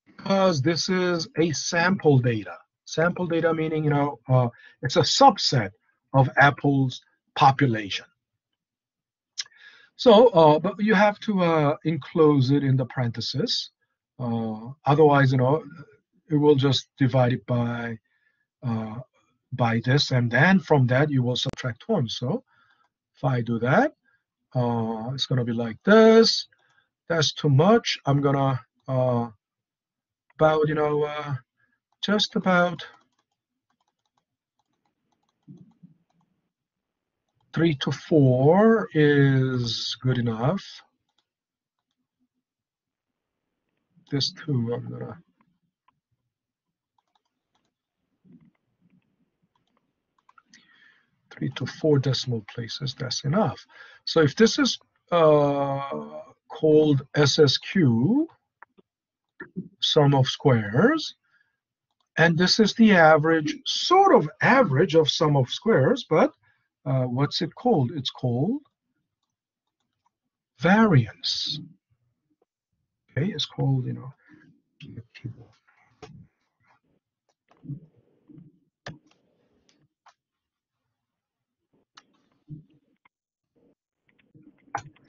because this is a sample data. Sample data meaning, you know, uh, it's a subset of Apple's population. So, uh, but you have to uh, enclose it in the parenthesis. Uh, otherwise, you know, it will just divide it by uh, by this, and then from that you will subtract one. So, if I do that, uh, it's gonna be like this. That's too much. I'm gonna uh, about you know just about three to four is good enough. This two, I'm gonna. Three to four decimal places, that's enough. So if this is uh, called SSQ, sum of squares, and this is the average, sort of average of sum of squares, but uh, what's it called? It's called variance. Okay, it's called, you know,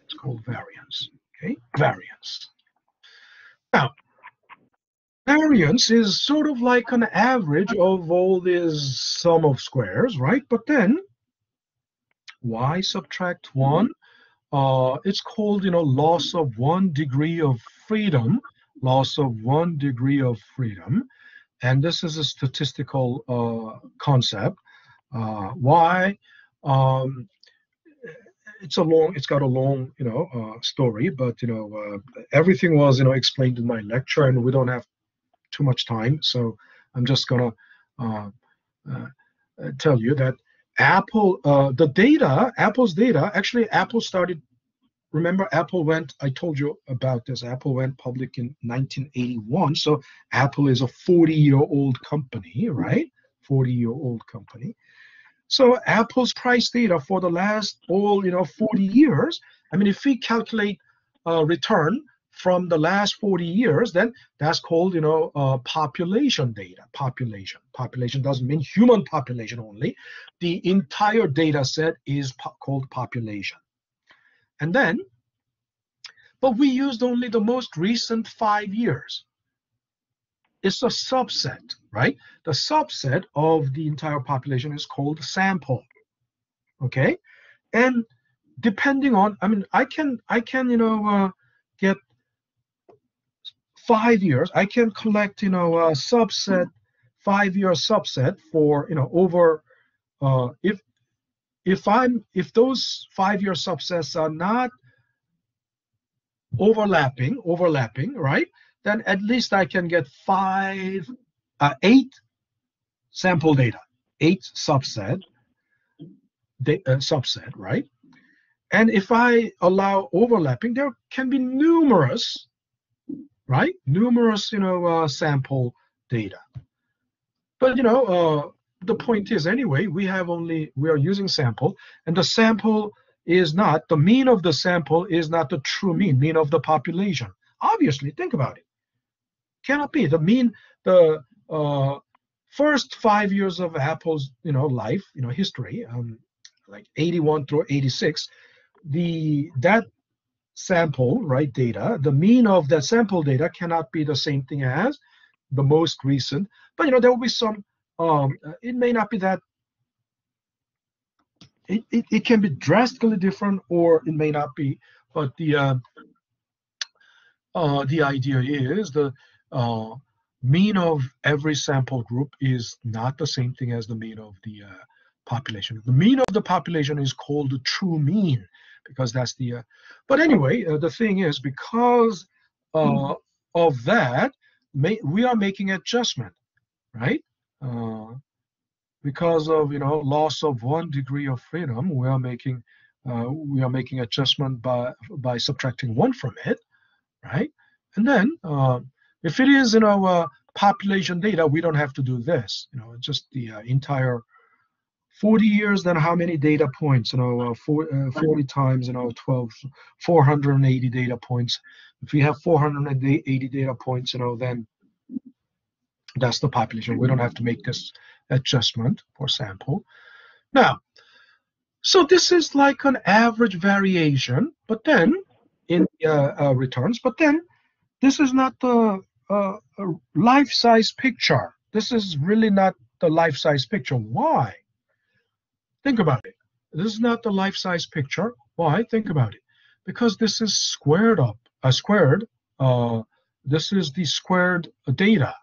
it's called variance. Okay, variance. Now, variance is sort of like an average of all these sum of squares, right? But then y subtract 1, uh, it's called, you know, loss of one degree of freedom, loss of one degree of freedom. And this is a statistical uh, concept. Uh, why? Um, it's a long, it's got a long, you know, uh, story, but, you know, uh, everything was, you know, explained in my lecture and we don't have too much time. So I'm just gonna uh, uh, tell you that Apple, uh, the data, Apple's data, actually Apple started, remember Apple went, I told you about this, Apple went public in 1981. So Apple is a 40 year old company, right? 40 year old company. So Apple's price data for the last all, you know, 40 years, I mean, if we calculate uh, return from the last 40 years, then that's called, you know, uh, population data. Population. Population doesn't mean human population only. The entire data set is po called population. And then, but we used only the most recent five years. It's a subset, right? The subset of the entire population is called sample. Okay, and depending on, I mean, I can, I can, you know, uh, five years, I can collect, you know, a subset, five-year subset for, you know, over, uh, if if I'm if those five-year subsets are not overlapping, overlapping, right? Then at least I can get five, uh, eight sample data, eight subset, da- uh, subset, right? And if I allow overlapping, there can be numerous right? Numerous, you know, uh, sample data. But you know, uh, the point is anyway, we have only we are using sample, and the sample is not the mean of the sample is not the true mean, mean of the population. Obviously, think about it. Cannot be the mean the uh, first five years of Apple's you know life, you know history, um, like 81 through 86. The that sample, right, data, the mean of that sample data cannot be the same thing as the most recent. But you know, there will be some. Um, it may not be that. It, it, it can be drastically different, or it may not be. But the uh, uh, the idea is the uh, mean of every sample group is not the same thing as the mean of the uh, population. The mean of the population is called the true mean because that's the. Uh, but anyway, uh, the thing is because uh, of that, may, we are making adjustment, right? Uh, because of you know loss of one degree of freedom, we are making uh, we are making adjustment by by subtracting one from it, right? And then uh, if it is you know population data, we don't have to do this. You know, just the entire 40 years, then how many data points? You know, uh, four, uh, 40 times, you know, 12, 480 data points. If we have 480 data points, you know, then that's the population. We don't have to make this adjustment for sample. Now, so this is like an average variation, but then in uh, uh, returns, but then this is not the uh, life-size picture. This is really not the life-size picture. Why? Think about it. This is not the life-size picture. Why? Think about it. Because this is squared up, uh, squared. Uh, this is the squared data,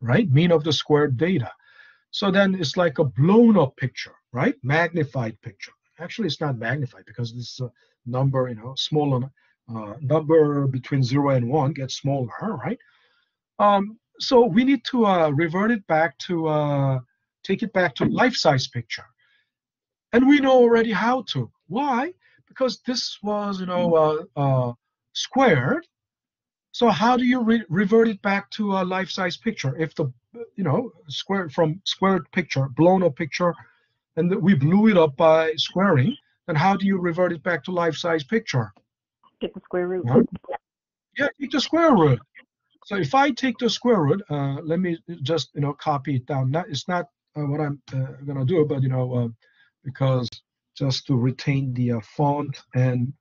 right? Mean of the squared data. So then it's like a blown up picture, right? Magnified picture. actually it's not magnified because this uh, number, you know, smaller uh, number between zero and one gets smaller, right? Um, so we need to uh, revert it back to uh, take it back to life-size picture, and we know already how to. Why? Because this was, you know, uh, uh, squared. So how do you re- revert it back to a life-size picture if the, you know, square from squared picture, blown up picture, and we blew it up by squaring? Then how do you revert it back to life-size picture? Get the square root. Huh? Yeah, take the square root. So if I take the square root, uh, let me just you know copy it down. Not, it's not uh, what I'm uh, gonna do, but you know uh, because just to retain the uh, font and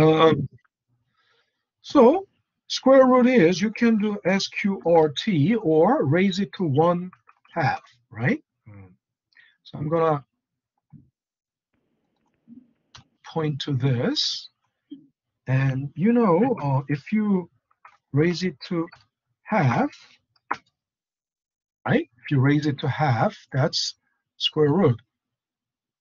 um, so square root is you can do sqrt or raise it to one half, right? Um, so I'm gonna point to this. And you know, uh, if you raise it to half, right? If you raise it to half, that's square root.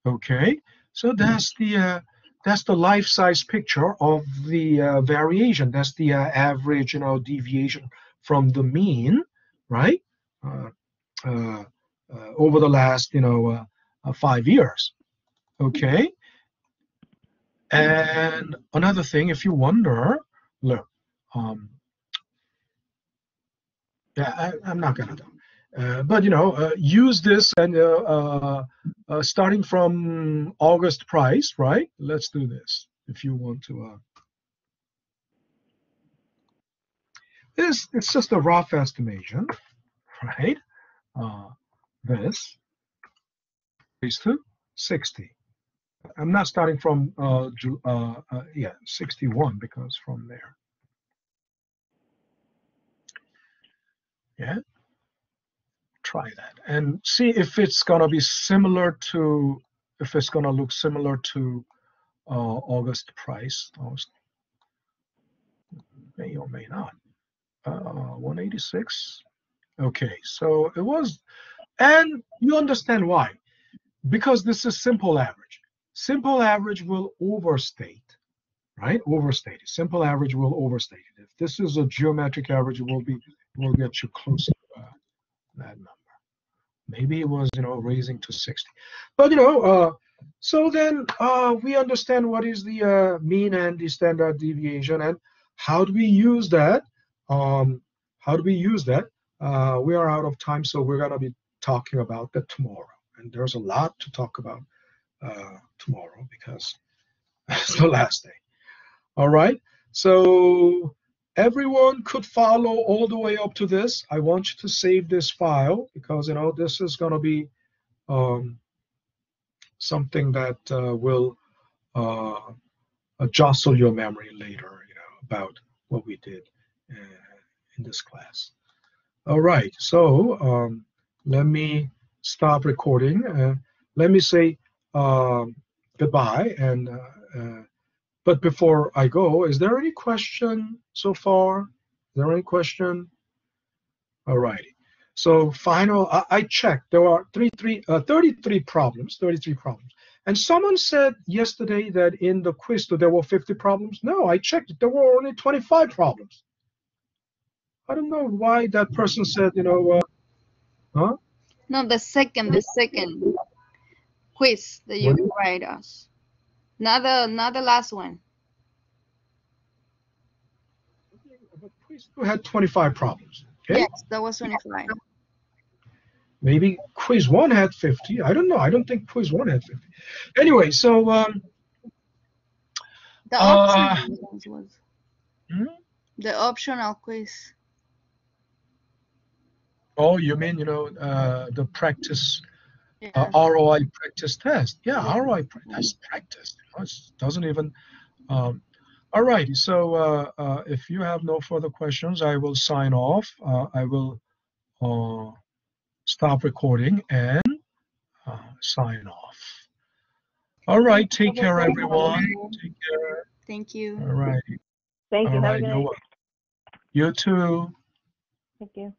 Okay, so that's the uh, that's the life-size picture of the uh, variation. That's the uh, average, you know, deviation from the mean, right? Uh, uh, uh, over the last, you know, five years. Okay. And another thing, if you wonder, look, um, yeah, I, I'm not gonna do. Uh, but you know, uh, use this and uh, starting from August price, right? Let's do this if you want to. This it's just a rough estimation, right? This is to 60. I'm not starting from uh, uh, uh, yeah 61 because from there. Yeah. Try that and see if it's gonna be similar to if it's gonna look similar to uh, August price. August may or may not. Uh, 186. Okay, so it was, and you understand why? Because this is simple average. Simple average will overstate, right? Overstate. Simple average will overstate it. If this is a geometric average, it will be will get you close to uh, that number. Maybe it was, you know, raising to 60. But you know, uh, so then uh, we understand what is the uh, mean and the standard deviation, and how do we use that? Um, how do we use that? Uh, we are out of time, so we're gonna be talking about that tomorrow. And there's a lot to talk about uh, tomorrow because [LAUGHS] it's the last day. All right. So everyone could follow all the way up to this. I want you to save this file because you know this is gonna be um, something that uh, will uh, uh, jostle your memory later, you know, about what we did uh, in this class. All right, so um, let me stop recording. Uh, let me say um, goodbye. And uh, uh, but before I go, is there any question so far? Is there any question? All righty. So final, I, I checked. There are three, three, uh, 33 problems. 33 problems. And someone said yesterday that in the quiz there were 50 problems. No, I checked. There were only 25 problems. I don't know why that person said, you know, uh, huh? No, the second, the second quiz that you write us. Not the, not the last one. But quiz two had 25 problems. Okay. Yes, that was 25. Maybe quiz one had 50. I don't know. I don't think quiz one had 50. Anyway, so um, The Uh, optional ones was hmm? the optional quiz. oh, you mean you know uh, the practice Yeah. uh, ROI practice test? Yeah, ROI practice practice. You know, it doesn't even. Um, all righty. So uh, uh, if you have no further questions, I will sign off. Uh, I will uh, stop recording and uh, sign off. All right. Take care, everyone. Take care. Thank you. All right. Thank you. All Have a right. good You're welcome. You too. Thank you.